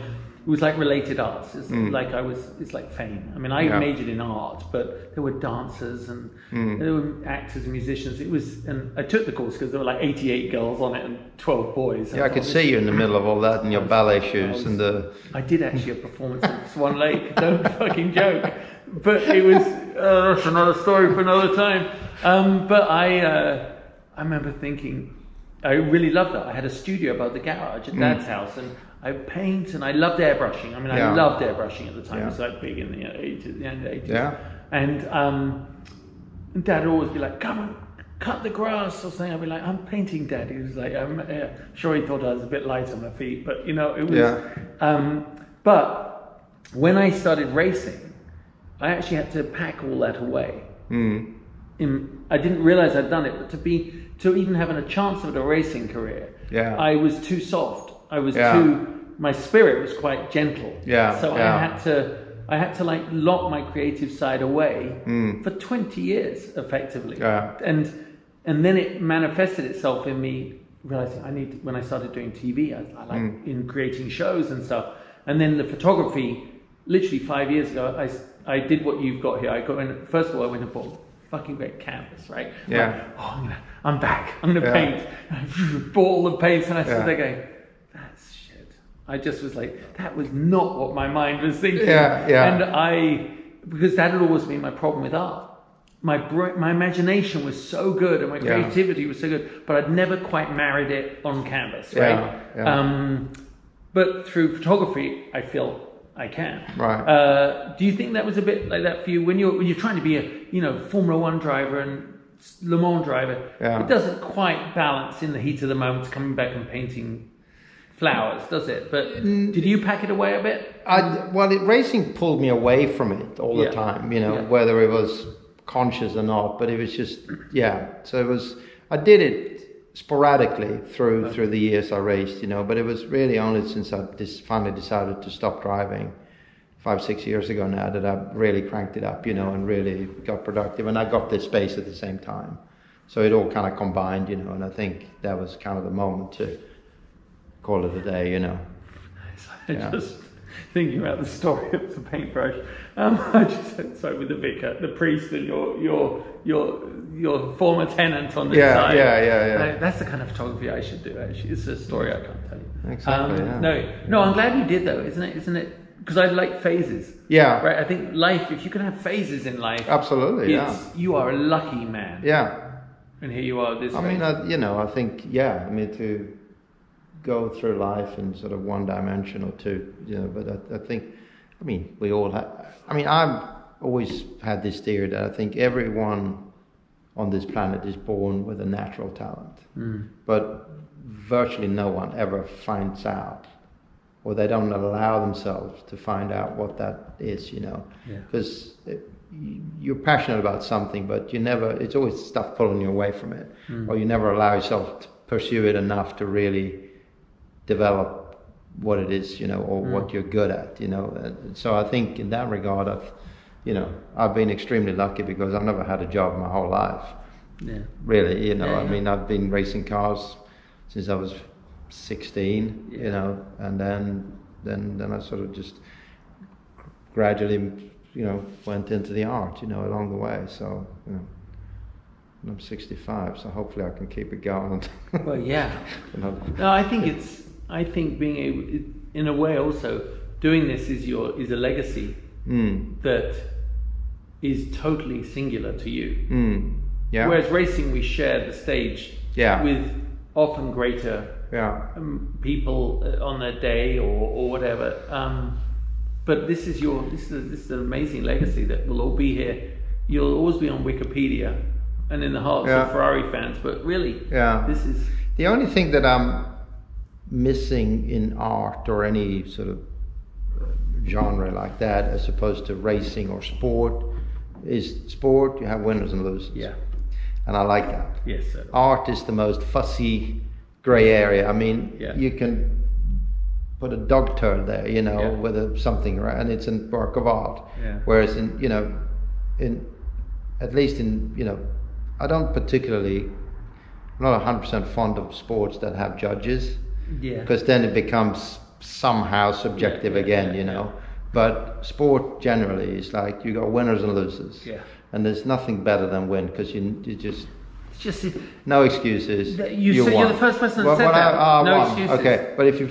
It was like related arts. It's like I was. It's like fame. I mean, I Mm. Yeah. majored in art, but there were dancers and Mm. there were actors and musicians. It was, and I took the course because there were like 88 girls on it and 12 boys. Yeah, I thought, could see you in the middle of all that in your ballet shoes and the. I did actually a performance at Swan Lake. Don't fucking joke. But it was uh, that's another story for another time. Um, but I, uh, I remember thinking, I really loved that. I had a studio above the garage at Dad's house, and I paint and I loved airbrushing. I mean, I Yeah. loved airbrushing at the time. Yeah. It was like big in the eighties, the end of the eighties. Yeah. And um, Dad would always be like, "Come on, cut the grass," or something. I'd be like, "I'm painting, Dad." He was like, "I'm uh, sure he thought I was a bit light on my feet, but you know, it was." Yeah. Um, but when I started racing, I actually had to pack all that away. Mm. In, I didn't realize I'd done it, but to be to even having a chance of a racing career, Yeah. I was too soft. I was Yeah. too. My spirit was quite gentle. Yeah, So yeah. I had to. I had to like lock my creative side away Mm. for 20 years, effectively. Yeah. And and then it manifested itself in me realizing I need when I started doing TV, I, I like Mm. in creating shows and stuff. And then the photography, literally five years ago, I, I did what you've got here. I got in. First of all, I went and bought fucking great canvas, right? Yeah. like, oh, I'm, gonna, I'm back. I'm gonna Yeah. paint. And I bought all the paints, and I stood Yeah. there going. I just was like, that was not what my mind was thinking. Yeah, yeah. And I, because that had always been my problem with art. My bra- my imagination was so good and my Yeah. creativity was so good, but I'd never quite married it on canvas, Yeah, yeah. Um, but through photography, I feel I can. Right. Uh, do you think that was a bit like that for you when you're when you're trying to be a you know Formula One driver and Le Mans driver? Yeah. It doesn't quite balance in the heat of the moment coming back and painting flowers, does it? But mm. did you pack it away a bit? I, well, it, racing pulled me away from it all the Yeah. time, you know, Yeah. whether it was conscious or not. But it was just, yeah. So it was. I did it sporadically through through the years I raced, you know. But it was really only since I dis- finally decided to stop driving five six years ago now that I really cranked it up, you know, and really got productive. And I got this space at the same time, so it all kind of combined, you know. And I think that was kind of the moment to call it a day, you know. I Yeah. just thinking about the story of the paintbrush. Um, I just said so with the vicar, the priest, and your your your your former tenant on the Yeah, side. yeah, yeah, yeah. Like, that's the kind of photography I should do. Actually, it's a story I can't tell you. Exactly, Um, yeah. No, no, I'm glad you did though, isn't it? Isn't it? Because I like phases. Yeah. Right. I think life. If you can have phases in life, Absolutely, yeah. you are a lucky man. Yeah. And here you are. This. I mean. I, you know, I think, yeah, I mean, to go through life in sort of one dimension or two, you know, but I, I think, I mean, we all have, I mean, I've always had this theory that I think everyone on this planet is born with a natural talent, hmm. but virtually no one ever finds out or they don't allow themselves to find out what that is, you know, Yeah. because you're passionate about something, but you never, it's always stuff pulling you away from it, hmm. or you never allow yourself to pursue it enough to really develop what it is, you know, or mm. what you're good at, you know. And so I think in that regard, I've, you know, I've been extremely lucky because I've never had a job my whole life yeah. really you know Yeah, i yeah. mean i've been racing cars since i was 16 Yeah. you know and then then then i sort of just gradually you know went into the art you know along the way so you know and i'm 65 so hopefully i can keep it going Well, yeah. you know No, I think it's. I think being able, in a way, also doing this is your is a legacy mm, that is totally singular to you. mm, yeah Whereas racing, we share the stage Yeah. with often greater yeah um, people uh, on their day or, or whatever. Um, but this is your this is this is an amazing legacy that will all be here. You'll always be on Wikipedia and in the hearts of Ferrari fans. But really, Yeah. this is The only thing that I'm missing in art or any sort of uh, genre like that, as opposed to racing or sport, is sport. You have winners and losers. yeah And I like that. yes sir. Art is the most fussy grey area. I mean, Yeah. you can put a dog turd there, you know, Yeah. with a, something, right? And it's a work of art. Yeah. Whereas in, you know, in at least in, you know, I don't particularly, I'm not 100% fond of sports that have judges Yeah. because then it becomes somehow subjective Yeah, yeah, again, yeah, you know. But sport generally is like you got winners and losers. Yeah. And there's nothing better than win because you, you just It's just no excuses. That- you said- you're the first person that Well, said well, that. I, I No won. excuses. Okay, but if you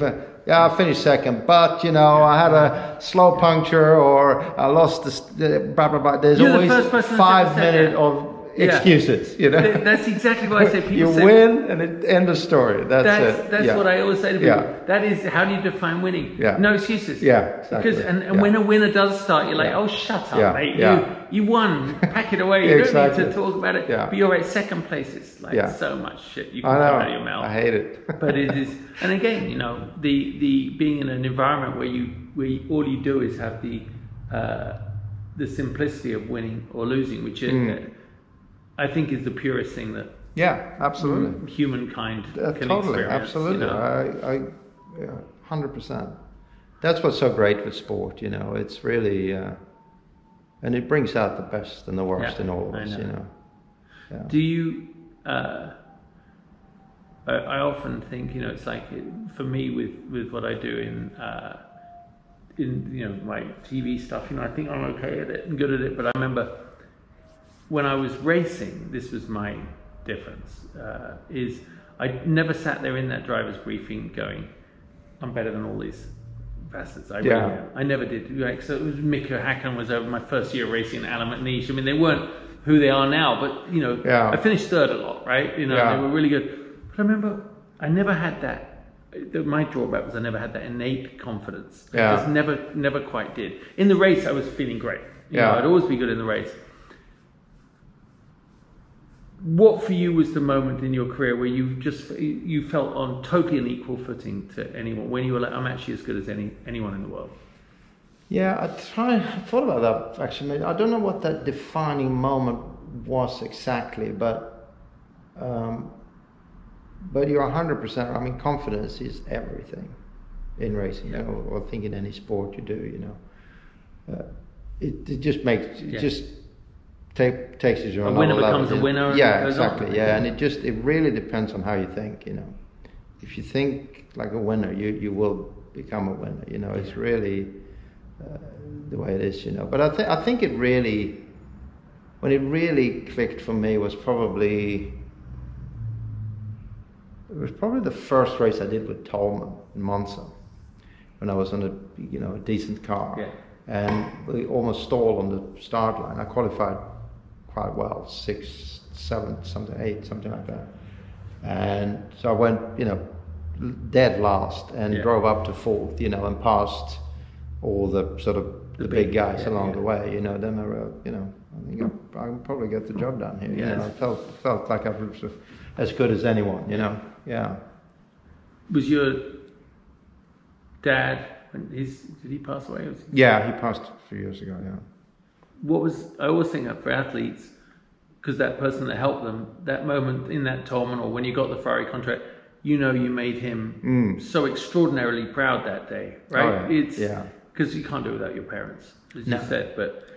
yeah, I finished second, but you know I had a slow puncture or I lost the, blah blah blah. There's You're always that five said minutes of Yeah. excuses. You know, Th- that's exactly why I say. People you say- win and it end of story. That's, That's it. that's Yeah. what I always say to people. Yeah. That is how do you define winning? Yeah. No excuses. Yeah, exactly. Because and, and Yeah. when a winner does start, you're like, oh shut up, mate. yeah. You you won. Pack it away. You Exactly. don't need to talk about it. Yeah. But you're right. Second place is like so much shit you can come out of your mouth. I hate it. but it is and again you know the the being in an environment where you where you, all you do is have the uh, the simplicity of winning or losing which is, Mm. I think is the purest thing that yeah, absolutely. humankind Uh, can totally, experience absolutely. you know? I, I, yeah, hundred percent. That's what's so great with sport. You know, it's really, uh, and it brings out the best and the worst Yeah, in all of us. You know. know. Yeah. do you uh, I, I often think you know it's like it, for me with with what i do in uh, in you know my tv stuff you know i think i'm okay at it and good at it but i remember when I was racing, this was my difference, uh, is I never sat there in that driver's briefing going, I'm better than all these bastards. I really Yeah. am. I never did. Like, so it was Mika Hakkinen was over my first year racing at Allan McNish. I mean, they weren't who they are now, but, you know, Yeah. I finished third a lot, right? You know, Yeah. they were really good. But I remember I never had that. My drawback was I never had that innate confidence. I Yeah. just never, never quite did. In the race, I was feeling great. You Yeah. know, I'd always be good in the race. What for you was the moment in your career where you just you felt on totally an equal footing to anyone when you were like I'm actually as good as any anyone in the world? Yeah, I try. I thought about that actually. I don't know what that defining moment was exactly, but um, but you're 100%. I mean, confidence is everything in racing, yeah. you know, or think in any sport you do. You know, uh, it, it just makes it yeah. just take, takes you to a winner becomes level. a winner. Yeah, exactly. On. Yeah, and it just it really depends on how you think. You know, if you think like a winner, you you will become a winner. You know, it's really uh, the way it is. You know, but I think I think it really when it really clicked for me was probably it was probably the first race I did with Toleman in Monza when I was on a you know a decent car. Yeah. And we almost stalled on the start line. I qualified quite well, six, seven, something, eight, something like that. And so I went, you know, dead last and yeah. drove up to fourth, you know, and passed all the sort of the, the big, big, guys yeah, along yeah. the way, you know. Then I wrote, you know, I think I, I can probably get the job done here. You know, I felt felt like I was as good as anyone, you know. Yeah. Was your dad? His, did he pass away? Yeah, he passed a few years ago. Yeah what was I always think that for athletes, because that person that helped them, that moment in that terminal when you got the Ferrari contract, you know you made him mm. so extraordinarily proud that day, right? Oh, yeah. It's yeah because you can't do it without your parents, as no. you said. But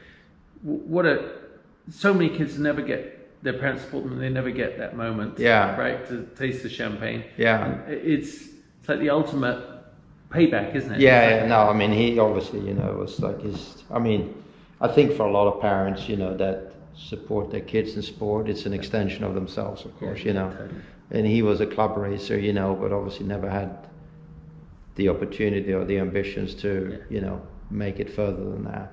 what a so many kids never get their parents support them, and they never get that moment, yeah, right, to taste the champagne. Yeah, and it's it's like the ultimate payback, isn't it? Yeah, yeah, no, I mean he obviously, you know, was like his. I mean I think for a lot of parents, you know, that support their kids in sport, it's an extension of themselves, of course, you know. And he was a club racer, you know, but obviously never had the opportunity or the ambitions to, you know, make it further than that.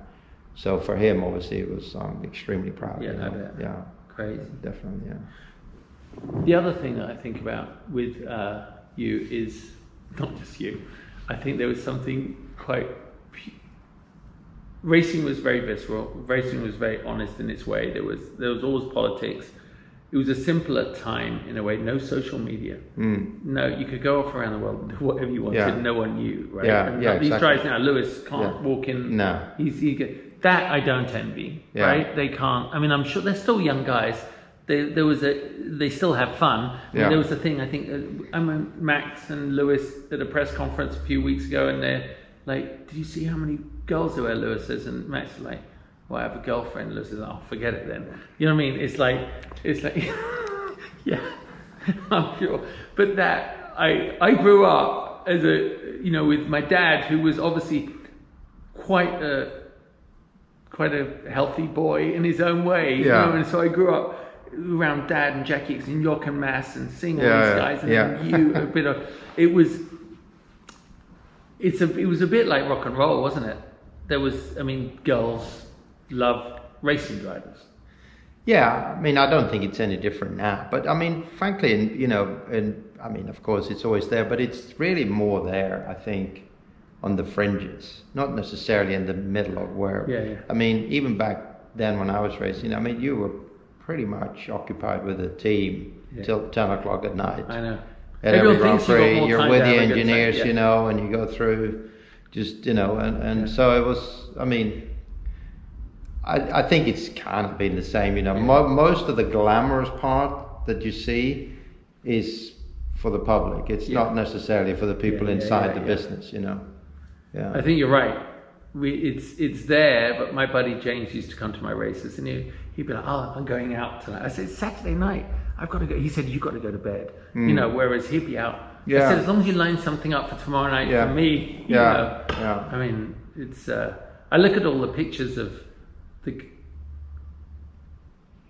So for him, obviously, it was um, extremely proud. Yeah, you know? yeah, crazy, definitely, yeah. The other thing that I think about with uh, you is not just you. I think there was something quite racing was very visceral. Racing was very honest in its way. There was there was always politics. It was a simpler time in a way. No social media. Mm. No, you could go off around the world and do whatever you wanted. Yeah. No one knew, right? Yeah, and yeah, these exactly. guys now, Lewis can't yeah. walk in. No, he's he that I don't envy. Yeah. Right? They can't. I mean, I'm sure they're still young guys. They, there was a they still have fun. Yeah. There was a thing I think uh, I mean Max and Lewis at a press conference a few weeks ago, and they're like, "Did you see how many girls who wear Lewis's and Max is like, well, I have a girlfriend. Lewis says, oh, forget it then. You know what I mean? It's like, it's like, yeah, I'm sure. But that, I, I grew up as a, you know, with my dad, who was obviously quite a, quite a healthy boy in his own way. Yeah. You know? And so I grew up around dad and Jackie and Jochen Mass and seeing all yeah, these guys and yeah. you a bit of, it was, it's a, it was a bit like rock and roll, wasn't it? There was, I mean, girls love racing drivers. Yeah, I mean, I don't think it's any different now. But I mean, frankly, and you know, and I mean, of course, it's always there, but it's really more there, I think, on the fringes, not necessarily in the middle of where. Yeah, yeah. I mean, even back then when I was racing, I mean, you were pretty much occupied with the team yeah. till ten o'clock at night. I know. At every Grand Prix, you're with the engineers, yeah. you know, and you go through just you know, and, and yeah. so it was. I mean, I, I think it's kind of been the same. You know, yeah. mo- most of the glamorous part that you see is for the public. It's yeah. not necessarily for the people inside the business. You know. Yeah. I think you're right. We, it's it's there, but my buddy James used to come to my races, and he he'd be like, "Oh, I'm going out tonight." I said, "It's Saturday night. I've got to go." He said, "You've got to go to bed." Mm. You know, whereas he'd be out yeah. I said, as long as you line something up for tomorrow night yeah. for me, yeah. Know, yeah. I mean, it's. Uh, I look at all the pictures of the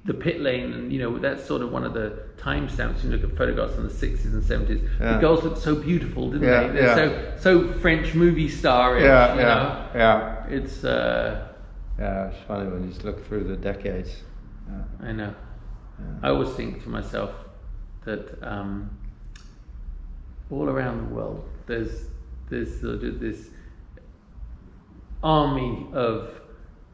the pit lane, and you know that's sort of one of the timestamps. You look at photographs from the sixties and seventies. Yeah. The girls looked so beautiful, didn't yeah, they? Yeah. so so French movie star. Yeah, yeah, know? yeah. It's. Uh, yeah, it's funny when you look through the decades. I know. I always think to myself that. Um, all around the world. There's there's sort of this army of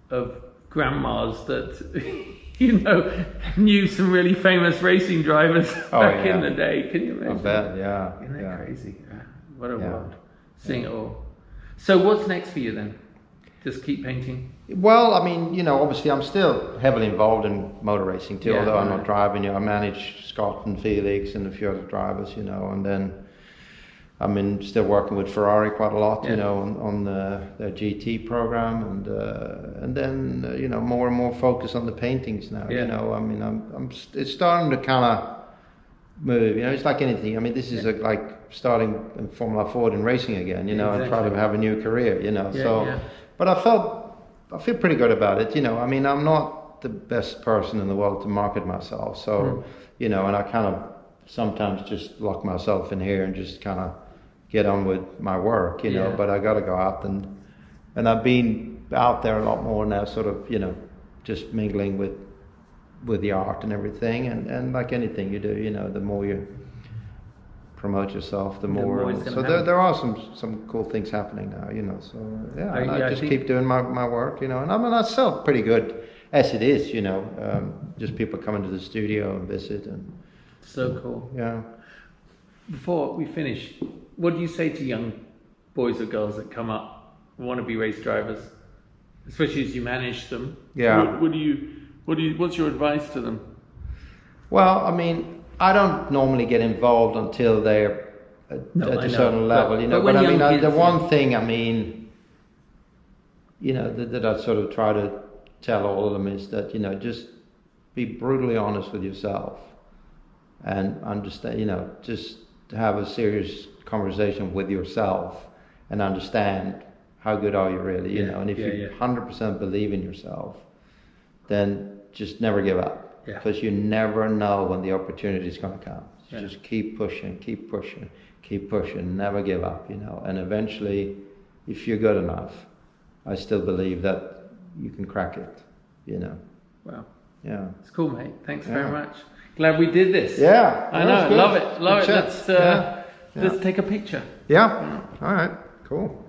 of grandmas that you know knew some really famous racing drivers Oh, back in the day. Can you I imagine? bet, yeah. Isn't that yeah. crazy? What a Yeah. world. Seeing it all. So what's next for you then? Just keep painting? Well, I mean, you know, obviously I'm still heavily involved in motor racing too, Yeah, although I'm not driving. You know, I manage Scott and Felix and a few other drivers, you know, and then I'm in, still working with Ferrari quite a lot, Yeah. you know, on, on the, their GT program, and uh, and then uh, you know more and more focus on the paintings now. Yeah. You know, I mean, I'm, I'm st- it's starting to kind of move. You know, it's like anything. I mean, this is a, like starting in Formula Ford and racing again. You know, and trying to have a new career. You know, Yeah, so. yeah. But I felt, I feel pretty good about it. You know, I mean, I'm not the best person in the world to market myself. So, Mm. you know, and I kind of sometimes just lock myself in here and just kind of get on with my work, you know. Yeah. But I got to go out and, and I've been out there a lot more now, sort of, you know, just mingling with, with the art and everything. And, and like anything you do, you know, the more you promote yourself, the more. more uh, gonna so there, happen. there are some some cool things happening now, you know. So yeah, I- and I, I just keep doing my, my work, you know. And I mean, I sell pretty good as it is, you know. Um, just people coming to the studio and visit, and So cool. yeah. Before we finish, what do you say to young boys or girls that come up want to be race drivers, especially as you manage them? Yeah. What, what do you? What do you? What's your advice to them? Well, I mean, I don't normally get involved until they're at, No, at I a know. certain level, But- you know. but But, I mean, I, the one yeah. thing I mean, you know, that, that I sort of try to tell all of them is that you know, just be brutally honest with yourself, and understand, you know, just to have a serious conversation with yourself and understand how good are you really, you Yeah, know. And if yeah, you yeah. hundred percent believe in yourself, then just never give up because you never know when the opportunity is going to come. Yeah. Just keep pushing, keep pushing, keep pushing, never give up, you know. And eventually, if you're good enough, I still believe that you can crack it, you know. Wow, Yeah. it's cool, mate. Thanks very much. Glad we did this. Yeah. I know. Love it. Love Good it. chat. Let's uh, Yeah. Let's take a picture. Yeah. All right. Cool.